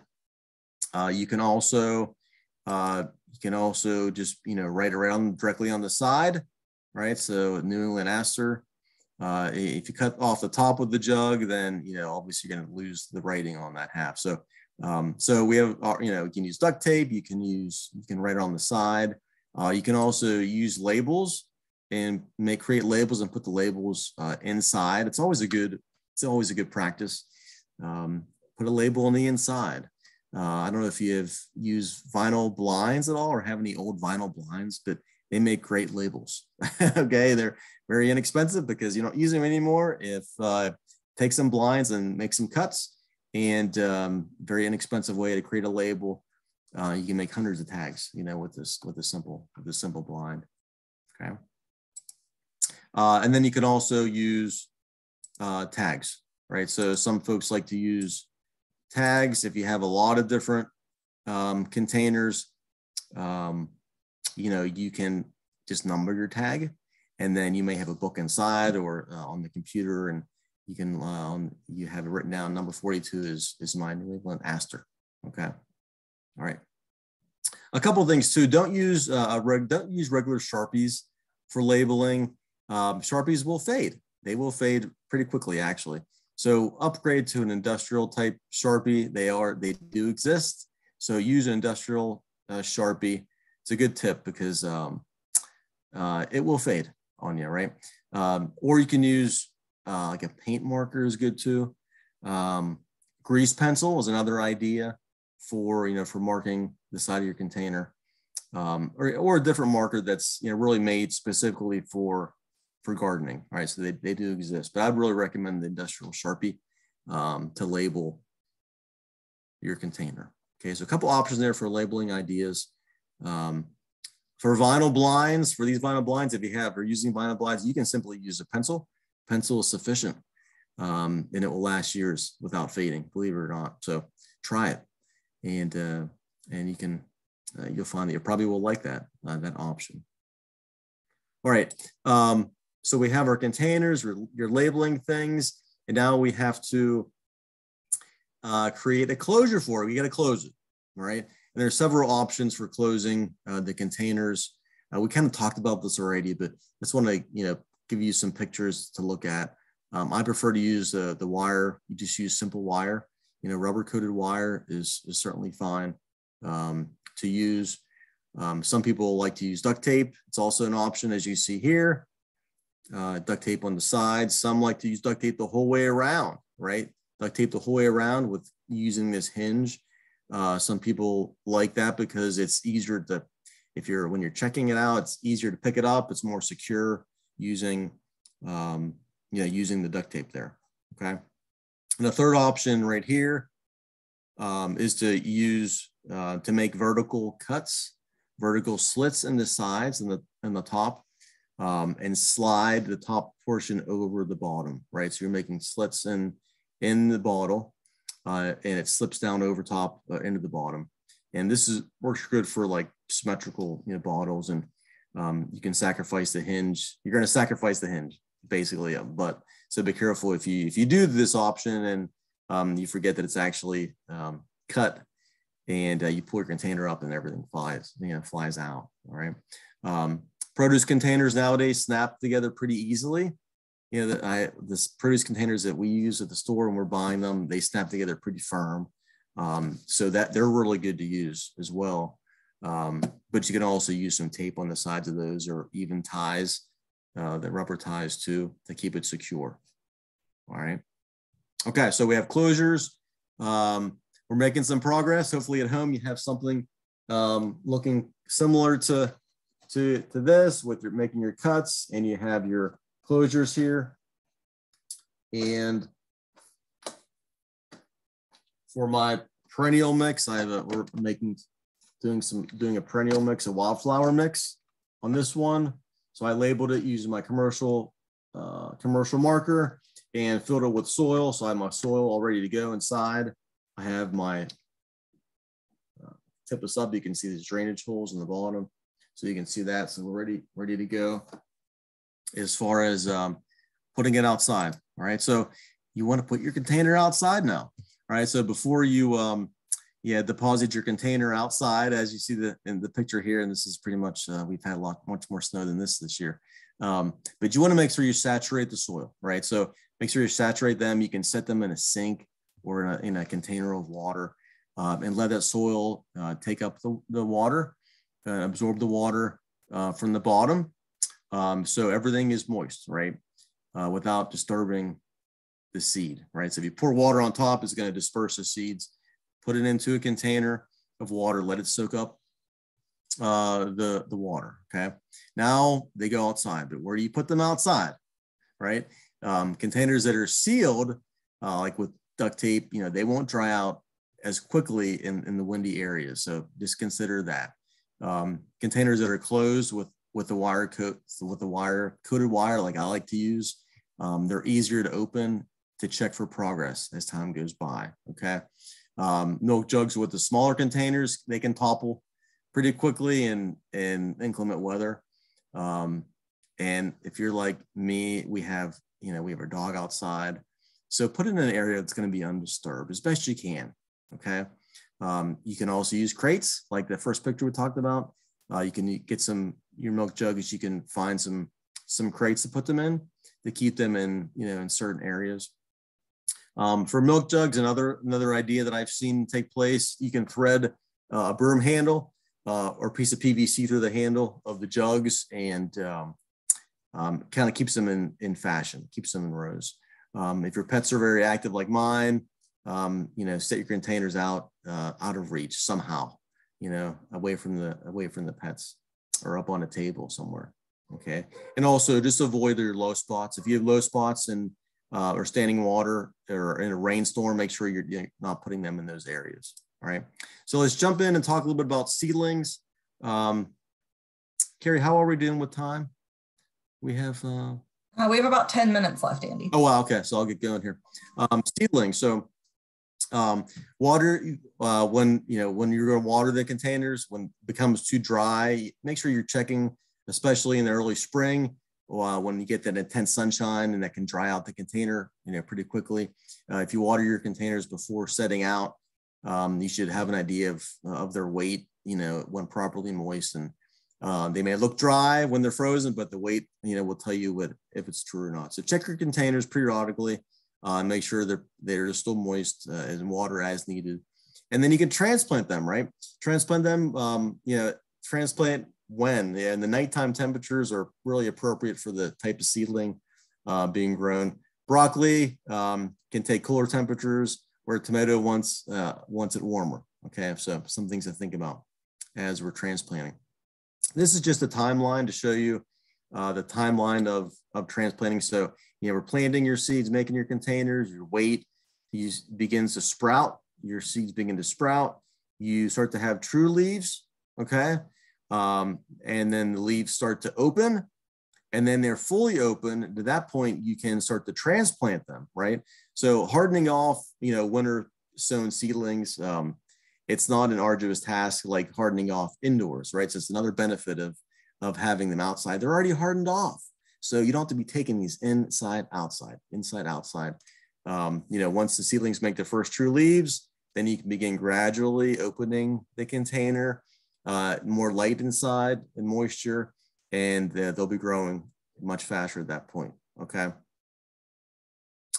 uh, you can also uh, you can also just you know write around directly on the side, right? So New England aster. Uh, if you cut off the top of the jug, then you know obviously you're going to lose the writing on that half. So um, so we have uh, you know you can use duct tape. You can use you can write it on the side. Uh, you can also use labels and make create labels and put the labels uh, inside. It's always a good it's always a good practice. Um, put a label on the inside. Uh, I don't know if you have used vinyl blinds at all or have any old vinyl blinds, but they make great labels. okay, they're very inexpensive because you don't use them anymore. If uh, take some blinds and make some cuts, and um, very inexpensive way to create a label. Uh, you can make hundreds of tags, you know, with this with a simple with a simple blind. Okay, uh, and then you can also use uh, tags, right? So some folks like to use tags if you have a lot of different um, containers. Um, you know, you can just number your tag and then you may have a book inside or uh, on the computer and you can, um, you have it written down. Number 42 is, is my New England Aster. Okay. All right. A couple of things too. Don't use, uh, reg, don't use regular Sharpies for labeling. Um, Sharpies will fade. They will fade pretty quickly actually. So upgrade to an industrial type Sharpie. They are, they do exist. So use an industrial uh, Sharpie it's a good tip because um, uh, it will fade on you, right? Um, or you can use uh, like a paint marker is good too. Um, grease pencil is another idea for, you know, for marking the side of your container. Um, or, or a different marker that's, you know, really made specifically for, for gardening, right? So they, they do exist, but I'd really recommend the industrial Sharpie um, to label your container. Okay, so a couple options there for labeling ideas. Um, for vinyl blinds, for these vinyl blinds, if you have, or using vinyl blinds, you can simply use a pencil. Pencil is sufficient um, and it will last years without fading, believe it or not. So try it and, uh, and you can, uh, you'll find that you probably will like that, uh, that option. All right. Um, so we have our containers, you're labeling things, and now we have to uh, create a closure for it. We got to close it. Right. And there are several options for closing uh, the containers. Uh, we kind of talked about this already, but I just want to you know give you some pictures to look at. Um, I prefer to use uh, the wire. You just use simple wire. You know, rubber coated wire is, is certainly fine um, to use. Um, some people like to use duct tape. It's also an option as you see here. Uh, duct tape on the sides. Some like to use duct tape the whole way around, right? Duct tape the whole way around with using this hinge. Uh, some people like that because it's easier to, if you're, when you're checking it out, it's easier to pick it up. It's more secure using, um, you know, using the duct tape there. Okay. And the third option right here um, is to use, uh, to make vertical cuts, vertical slits in the sides and the, and the top um, and slide the top portion over the bottom, right? So you're making slits in, in the bottle uh, and it slips down over top uh, into the bottom. And this is works good for like symmetrical you know, bottles and um, you can sacrifice the hinge. You're going to sacrifice the hinge basically, but so be careful if you if you do this option and um, you forget that it's actually um, cut and uh, you pull your container up and everything flies, you know, flies out. All right. Um, produce containers nowadays snap together pretty easily you know, the, I, this produce containers that we use at the store and we're buying them, they snap together pretty firm. Um, so that they're really good to use as well. Um, but you can also use some tape on the sides of those or even ties, uh, the rubber ties too, to keep it secure. All right. Okay, so we have closures. Um, we're making some progress. Hopefully at home you have something um, looking similar to, to, to this with your making your cuts and you have your closures here. And for my perennial mix, I have a, we're making, doing some, doing a perennial mix, a wildflower mix on this one. So I labeled it using my commercial, uh, commercial marker and filled it with soil. So I have my soil all ready to go inside. I have my uh, tip this up. You can see these drainage holes in the bottom. So you can see that. So we're ready, ready to go as far as um, putting it outside. All right. So you want to put your container outside now. All right. So before you, um, yeah, deposit your container outside, as you see the in the picture here, and this is pretty much uh, we've had a lot much more snow than this this year. Um, but you want to make sure you saturate the soil, right? So make sure you saturate them. You can set them in a sink or in a, in a container of water, um, and let that soil uh, take up the, the water, uh, absorb the water uh, from the bottom, um, so everything is moist, right? Uh, without disturbing the seed, right? So if you pour water on top, it's going to disperse the seeds. Put it into a container of water, let it soak up uh, the, the water, okay? Now they go outside, but where do you put them outside, right? Um, containers that are sealed, uh, like with duct tape, you know, they won't dry out as quickly in, in the windy areas. So just consider that. Um, containers that are closed with, with the wire coat, with the wire coated wire, like I like to use, um, they're easier to open to check for progress as time goes by. Okay. Um, milk jugs with the smaller containers, they can topple pretty quickly in, in inclement weather. Um, and if you're like me, we have, you know, we have our dog outside. So put it in an area that's going to be undisturbed as best you can. Okay. Um, you can also use crates like the first picture we talked about. Uh, you can get some your milk jugs. You can find some some crates to put them in to keep them in you know in certain areas. Um, for milk jugs, another another idea that I've seen take place, you can thread uh, a broom handle uh, or piece of PVC through the handle of the jugs and um, um, kind of keeps them in, in fashion, keeps them in rows. Um, if your pets are very active like mine, um, you know, set your containers out uh, out of reach somehow, you know, away from the away from the pets or up on a table somewhere. Okay, and also just avoid your low spots. If you have low spots and uh, or standing water or in a rainstorm, make sure you're, you're not putting them in those areas. All right. So let's jump in and talk a little bit about seedlings. Um, Carrie, how are we doing with time? We have. Uh, uh, we have about 10 minutes left, Andy. Oh, wow. Okay. So I'll get going here. Um, seedlings. So um, water, uh, when, you know, when you're going to water the containers, when it becomes too dry, make sure you're checking, especially in the early spring, uh, when you get that intense sunshine and that can dry out the container, you know, pretty quickly. Uh, if you water your containers before setting out, um, you should have an idea of, of their weight, you know, when properly moist. And uh, they may look dry when they're frozen, but the weight, you know, will tell you what if it's true or not. So check your containers periodically, uh, make sure they're they're still moist uh, and water as needed, and then you can transplant them. Right, transplant them. Um, you know, transplant when and the nighttime temperatures are really appropriate for the type of seedling uh, being grown. Broccoli um, can take cooler temperatures where tomato wants uh, wants it warmer. Okay, so some things to think about as we're transplanting. This is just a timeline to show you uh, the timeline of of transplanting. So you know we're planting your seeds, making your containers, your weight you begins to sprout. Your seeds begin to sprout. You start to have true leaves. Okay, um, and then the leaves start to open and then they're fully open to that point you can start to transplant them right so hardening off you know winter sown seedlings um, it's not an arduous task like hardening off indoors right so it's another benefit of of having them outside they're already hardened off so you don't have to be taking these inside outside inside outside um, you know once the seedlings make their first true leaves then you can begin gradually opening the container uh, more light inside and moisture and uh, they'll be growing much faster at that point. Okay.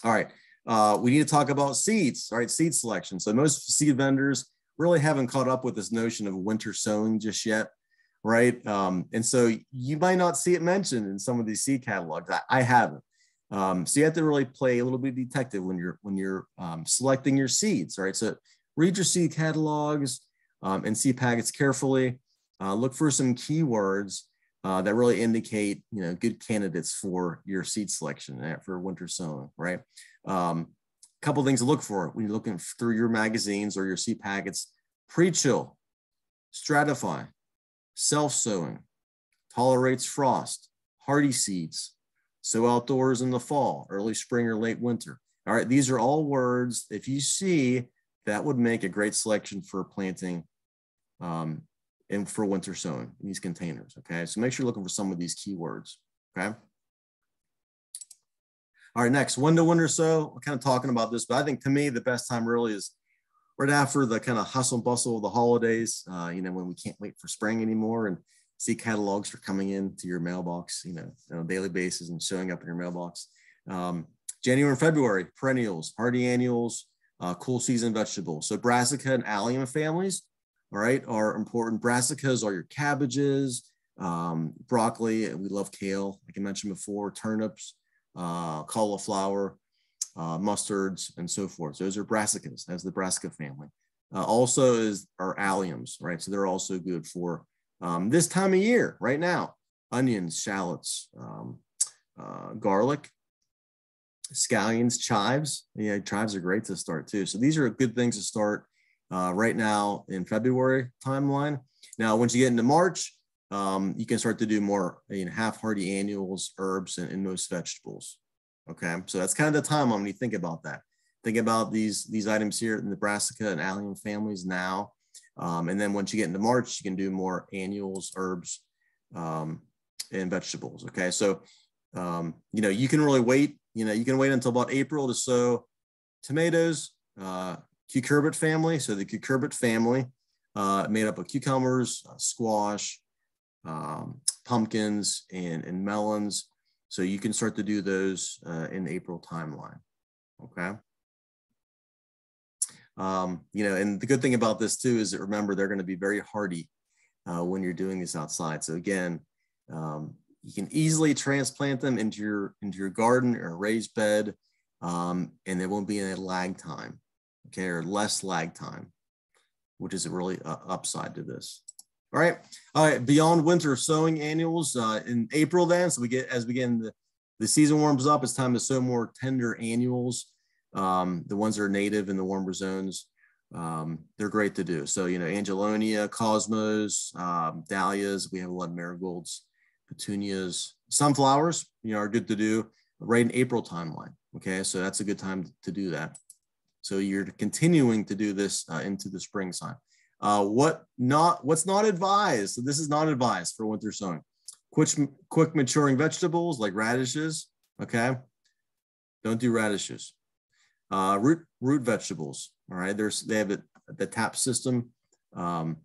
All right. Uh, we need to talk about seeds. All right, seed selection. So most seed vendors really haven't caught up with this notion of winter sowing just yet, right? Um, and so you might not see it mentioned in some of these seed catalogs. I, I haven't. Um, so you have to really play a little bit detective when you're when you're um, selecting your seeds. right? So read your seed catalogs um, and seed packets carefully. Uh, look for some keywords uh, that really indicate you know good candidates for your seed selection uh, for winter sowing, right? Um, couple things to look for when you're looking through your magazines or your seed packets: pre-chill, stratify, self-sowing, tolerates frost, hardy seeds, sow outdoors in the fall, early spring or late winter. All right, these are all words. If you see that would make a great selection for planting um, and for winter sowing in these containers. Okay, so make sure you're looking for some of these keywords. Okay. All right, next, when to winter sow. We're kind of talking about this, but I think to me, the best time really is right after the kind of hustle and bustle of the holidays, uh, you know, when we can't wait for spring anymore and see catalogs are coming in to your mailbox, you know, on a daily basis and showing up in your mailbox. Um, January and February, perennials, hardy annuals, uh, cool season vegetables. So brassica and allium families, all right, are important. Brassicas are your cabbages, um, broccoli, and we love kale, like I mentioned before, turnips, uh, cauliflower, uh, mustards, and so forth. Those are brassicas, as the brassica family. Uh, also is our alliums, right? So they're also good for Um, this time of year, right now, onions, shallots, um, uh, garlic, scallions, chives. Yeah, chives are great to start too. So these are good things to start uh, right now in February timeline. Now, once you get into March, um, you can start to do more you know, half hardy annuals, herbs, and, and most vegetables. Okay, so that's kind of the time when you think about that. Think about these these items here brassica and allium families now, um, and then once you get into March, you can do more annuals, herbs, um, and vegetables. Okay, so um, you know you can really wait. You know you can wait until about April to sow tomatoes, uh, cucurbit family. So the cucurbit family uh, made up of cucumbers, uh, squash, um, pumpkins, and, and melons. So you can start to do those uh, in April timeline. Okay. Um, you know, and the good thing about this too is that remember they're going to be very hardy uh, when you're doing this outside. So again, um, you can easily transplant them into your into your garden or raised bed, um, and there won't be any lag time, okay, or less lag time, which is a really uh, upside to this. All right, all right. Beyond winter sowing annuals uh, in April, then so we get as we get in the the season warms up, it's time to sow more tender annuals. Um, the ones that are native in the warmer zones, um, they're great to do. So you know, Angelonia, Cosmos, um, Dahlias. We have a lot of marigolds petunias, sunflowers, you know, are good to do right in April timeline. Okay, so that's a good time to do that. So you're continuing to do this uh, into the spring time. Uh, what not? What's not advised? So this is not advised for winter sowing. Quick, quick maturing vegetables like radishes. Okay, don't do radishes. Uh, root root vegetables. All right, there's they have a, the tap system. Um,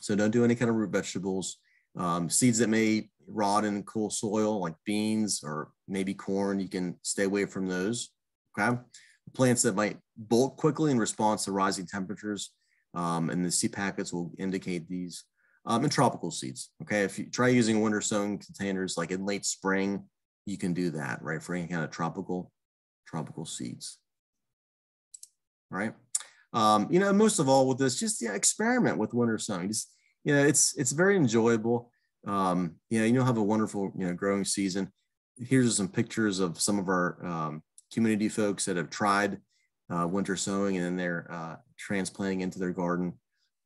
so don't do any kind of root vegetables. Um, seeds that may rot in cool soil like beans or maybe corn, you can stay away from those. Okay. Plants that might bolt quickly in response to rising temperatures. Um, and the seed packets will indicate these. Um, and tropical seeds. Okay. If you try using winter sown containers like in late spring, you can do that, right? For any kind of tropical, tropical seeds. All right. Um, you know, most of all with this, just yeah, experiment with winter sowing. Just, you know, it's it's very enjoyable um, you know, you'll have a wonderful, you know, growing season. Here's some pictures of some of our um, community folks that have tried uh, winter sowing and then they're uh, transplanting into their garden.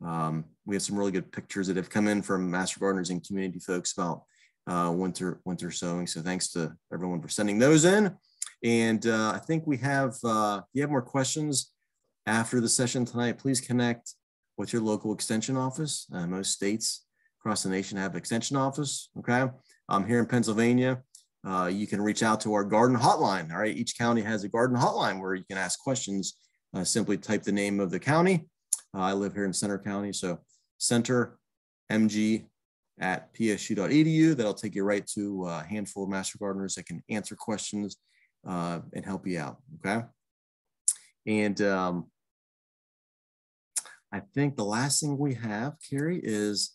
Um, we have some really good pictures that have come in from master gardeners and community folks about uh, winter winter sowing. So thanks to everyone for sending those in. And uh, I think we have, uh, if you have more questions after the session tonight, please connect with your local extension office. Uh, most states across the nation have extension office. Okay. I'm um, here in Pennsylvania, uh, you can reach out to our garden hotline. All right. Each county has a garden hotline where you can ask questions. Uh, simply type the name of the county. Uh, I live here in Centre County. So center mg at psu.edu. That'll take you right to a handful of master gardeners that can answer questions uh, and help you out. Okay. And um, I think the last thing we have, Carrie, is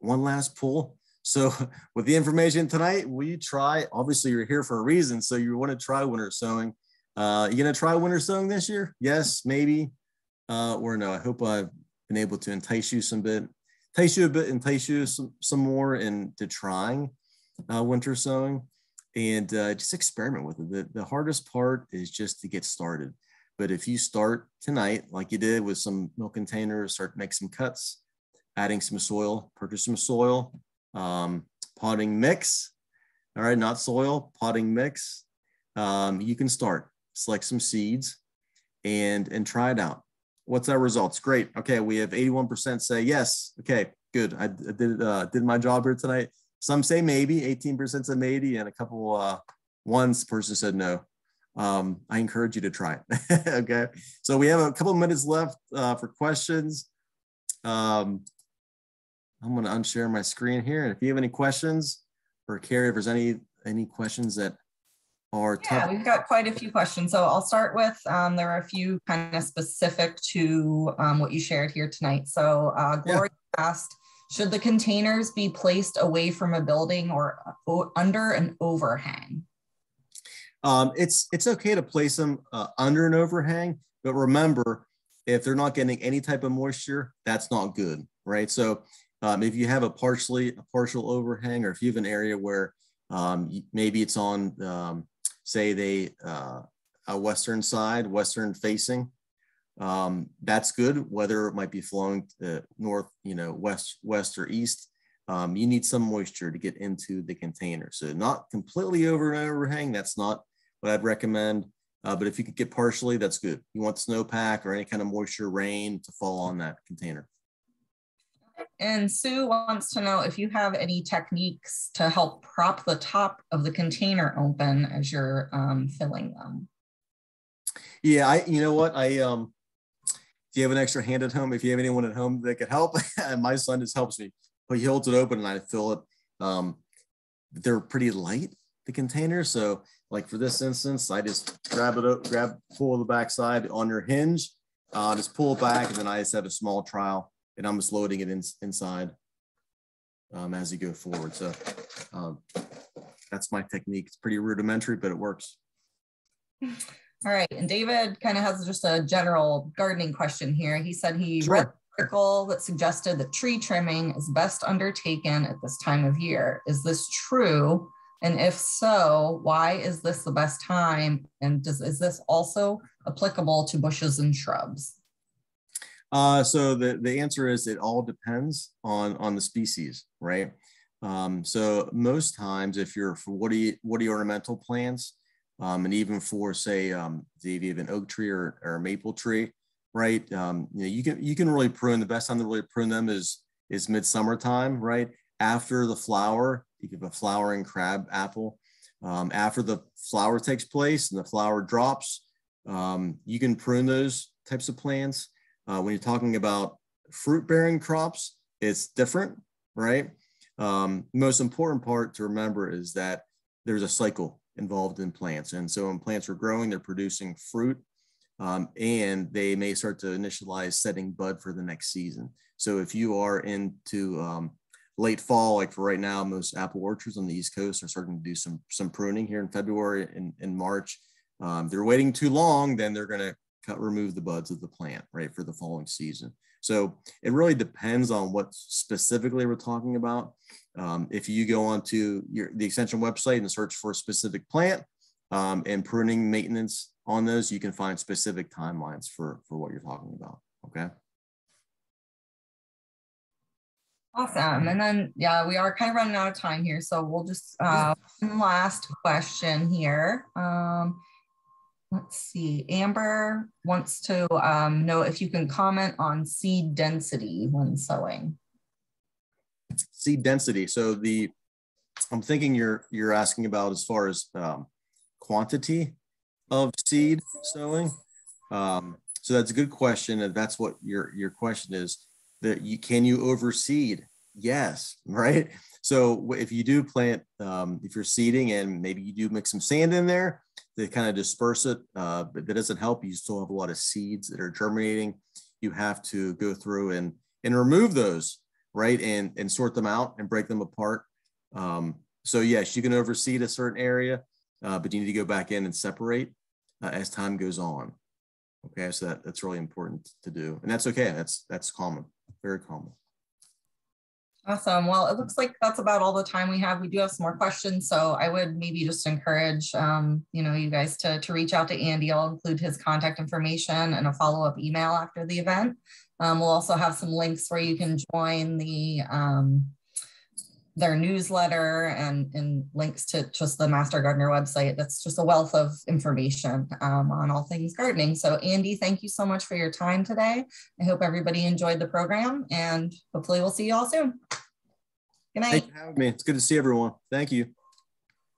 one last pull. So with the information tonight, we try, obviously you're here for a reason. So you want to try winter sowing. Uh, you going to try winter sowing this year? Yes, maybe, uh, or no. I hope I've been able to entice you some bit, entice you a bit, entice you some, some more into trying uh, winter sowing and uh, just experiment with it. The, the hardest part is just to get started. But if you start tonight, like you did with some milk containers, start make some cuts, adding some soil, purchase some soil, um, potting mix. All right, not soil, potting mix. Um, you can start, select some seeds and, and try it out. What's our results? Great. Okay, we have 81% say yes. Okay, good. I, I did, uh, did my job here tonight. Some say maybe, 18% said maybe, and a couple, uh, one person said no. Um, I encourage you to try it. okay, so we have a couple minutes left uh, for questions. Um, I'm going to unshare my screen here. And if you have any questions for Carrie, if there's any any questions that are tough. Yeah, we've got quite a few questions. So I'll start with, um, there are a few kind of specific to um, what you shared here tonight. So uh, Gloria yeah. asked, should the containers be placed away from a building or uh, under an overhang? Um, it's, it's okay to place them uh, under an overhang, but remember, if they're not getting any type of moisture, that's not good, right? So Um, if you have a partially a partial overhang, or if you have an area where um, maybe it's on, um, say, they uh, a western side, western facing, um, that's good. Whether it might be flowing north, you know, west, west or east, um, you need some moisture to get into the container. So not completely over and overhang. That's not what I'd recommend. Uh, but if you could get partially, that's good. You want snowpack or any kind of moisture rain to fall on that container. And Sue wants to know if you have any techniques to help prop the top of the container open as you're um, filling them. Yeah, I. You know what? I um. Do you have an extra hand at home? If you have anyone at home that could help, my son just helps me. But he holds it open and I fill it. Um, they're pretty light the container, so like for this instance, I just grab it up, grab pull the backside on your hinge, uh, just pull it back, and then I just have a small trowel and I'm just loading it in, inside um, as you go forward. So um, that's my technique. It's pretty rudimentary, but it works. All right. And David kind of has just a general gardening question here. He said he sure. read an article that suggested that tree trimming is best undertaken at this time of year. Is this true? And if so, why is this the best time? And does, is this also applicable to bushes and shrubs? Uh, so the, the answer is it all depends on, on the species, right? Um, so most times if you're for woody, woody ornamental plants, um, and even for say um, the, an oak tree or, or maple tree, right? Um, you know, you can you can really prune. The best time to really prune them is is midsummer time, right? After the flower, you have a flowering crab apple. Um, after the flower takes place and the flower drops, um, you can prune those types of plants. Uh, when you're talking about fruit bearing crops, it's different, right? Um, most important part to remember is that there's a cycle involved in plants. And so when plants are growing, they're producing fruit um, and they may start to initialize setting bud for the next season. So if you are into um, late fall, like for right now, most apple orchards on the East Coast are starting to do some, some pruning here in February and, in March. Um, they're waiting too long, then they're going to cut, remove the buds of the plant, right, for the following season. So it really depends on what specifically we're talking about. Um, if you go onto your, the extension website and search for a specific plant um, and pruning maintenance on those, you can find specific timelines for, for what you're talking about, okay? Awesome. And then, yeah, we are kind of running out of time here. So we'll just, uh, one last question here. Um, let's see, Amber wants to um, know if you can comment on seed density when sowing. Seed density. So the, I'm thinking you're you're asking about as far as um, quantity of seed sowing. Um, so that's a good question, and that's what your your question is. That you can you overseed? Yes, right. So if you do plant, um, if you're seeding and maybe you do mix some sand in there, to kind of disperse it, uh, but that doesn't help. You still have a lot of seeds that are germinating. You have to go through and and remove those, right, and and sort them out and break them apart. Um, so yes, you can overseed a certain area, uh, but you need to go back in and separate uh, as time goes on. Okay, so that, that's really important to do, and that's okay. That's that's common, very common. Awesome. Well, it looks like that's about all the time we have. We do have some more questions, so I would maybe just encourage, um, you know, you guys to, to reach out to Andy. I'll include his contact information and a follow-up email after the event. Um, we'll also have some links where you can join the um, their newsletter and, and links to just the Master Gardener website. That's just a wealth of information um, on all things gardening. So Andy, thank you so much for your time today. I hope everybody enjoyed the program and hopefully we'll see you all soon. Good night. Thanks for having me. It's good to see everyone. Thank you.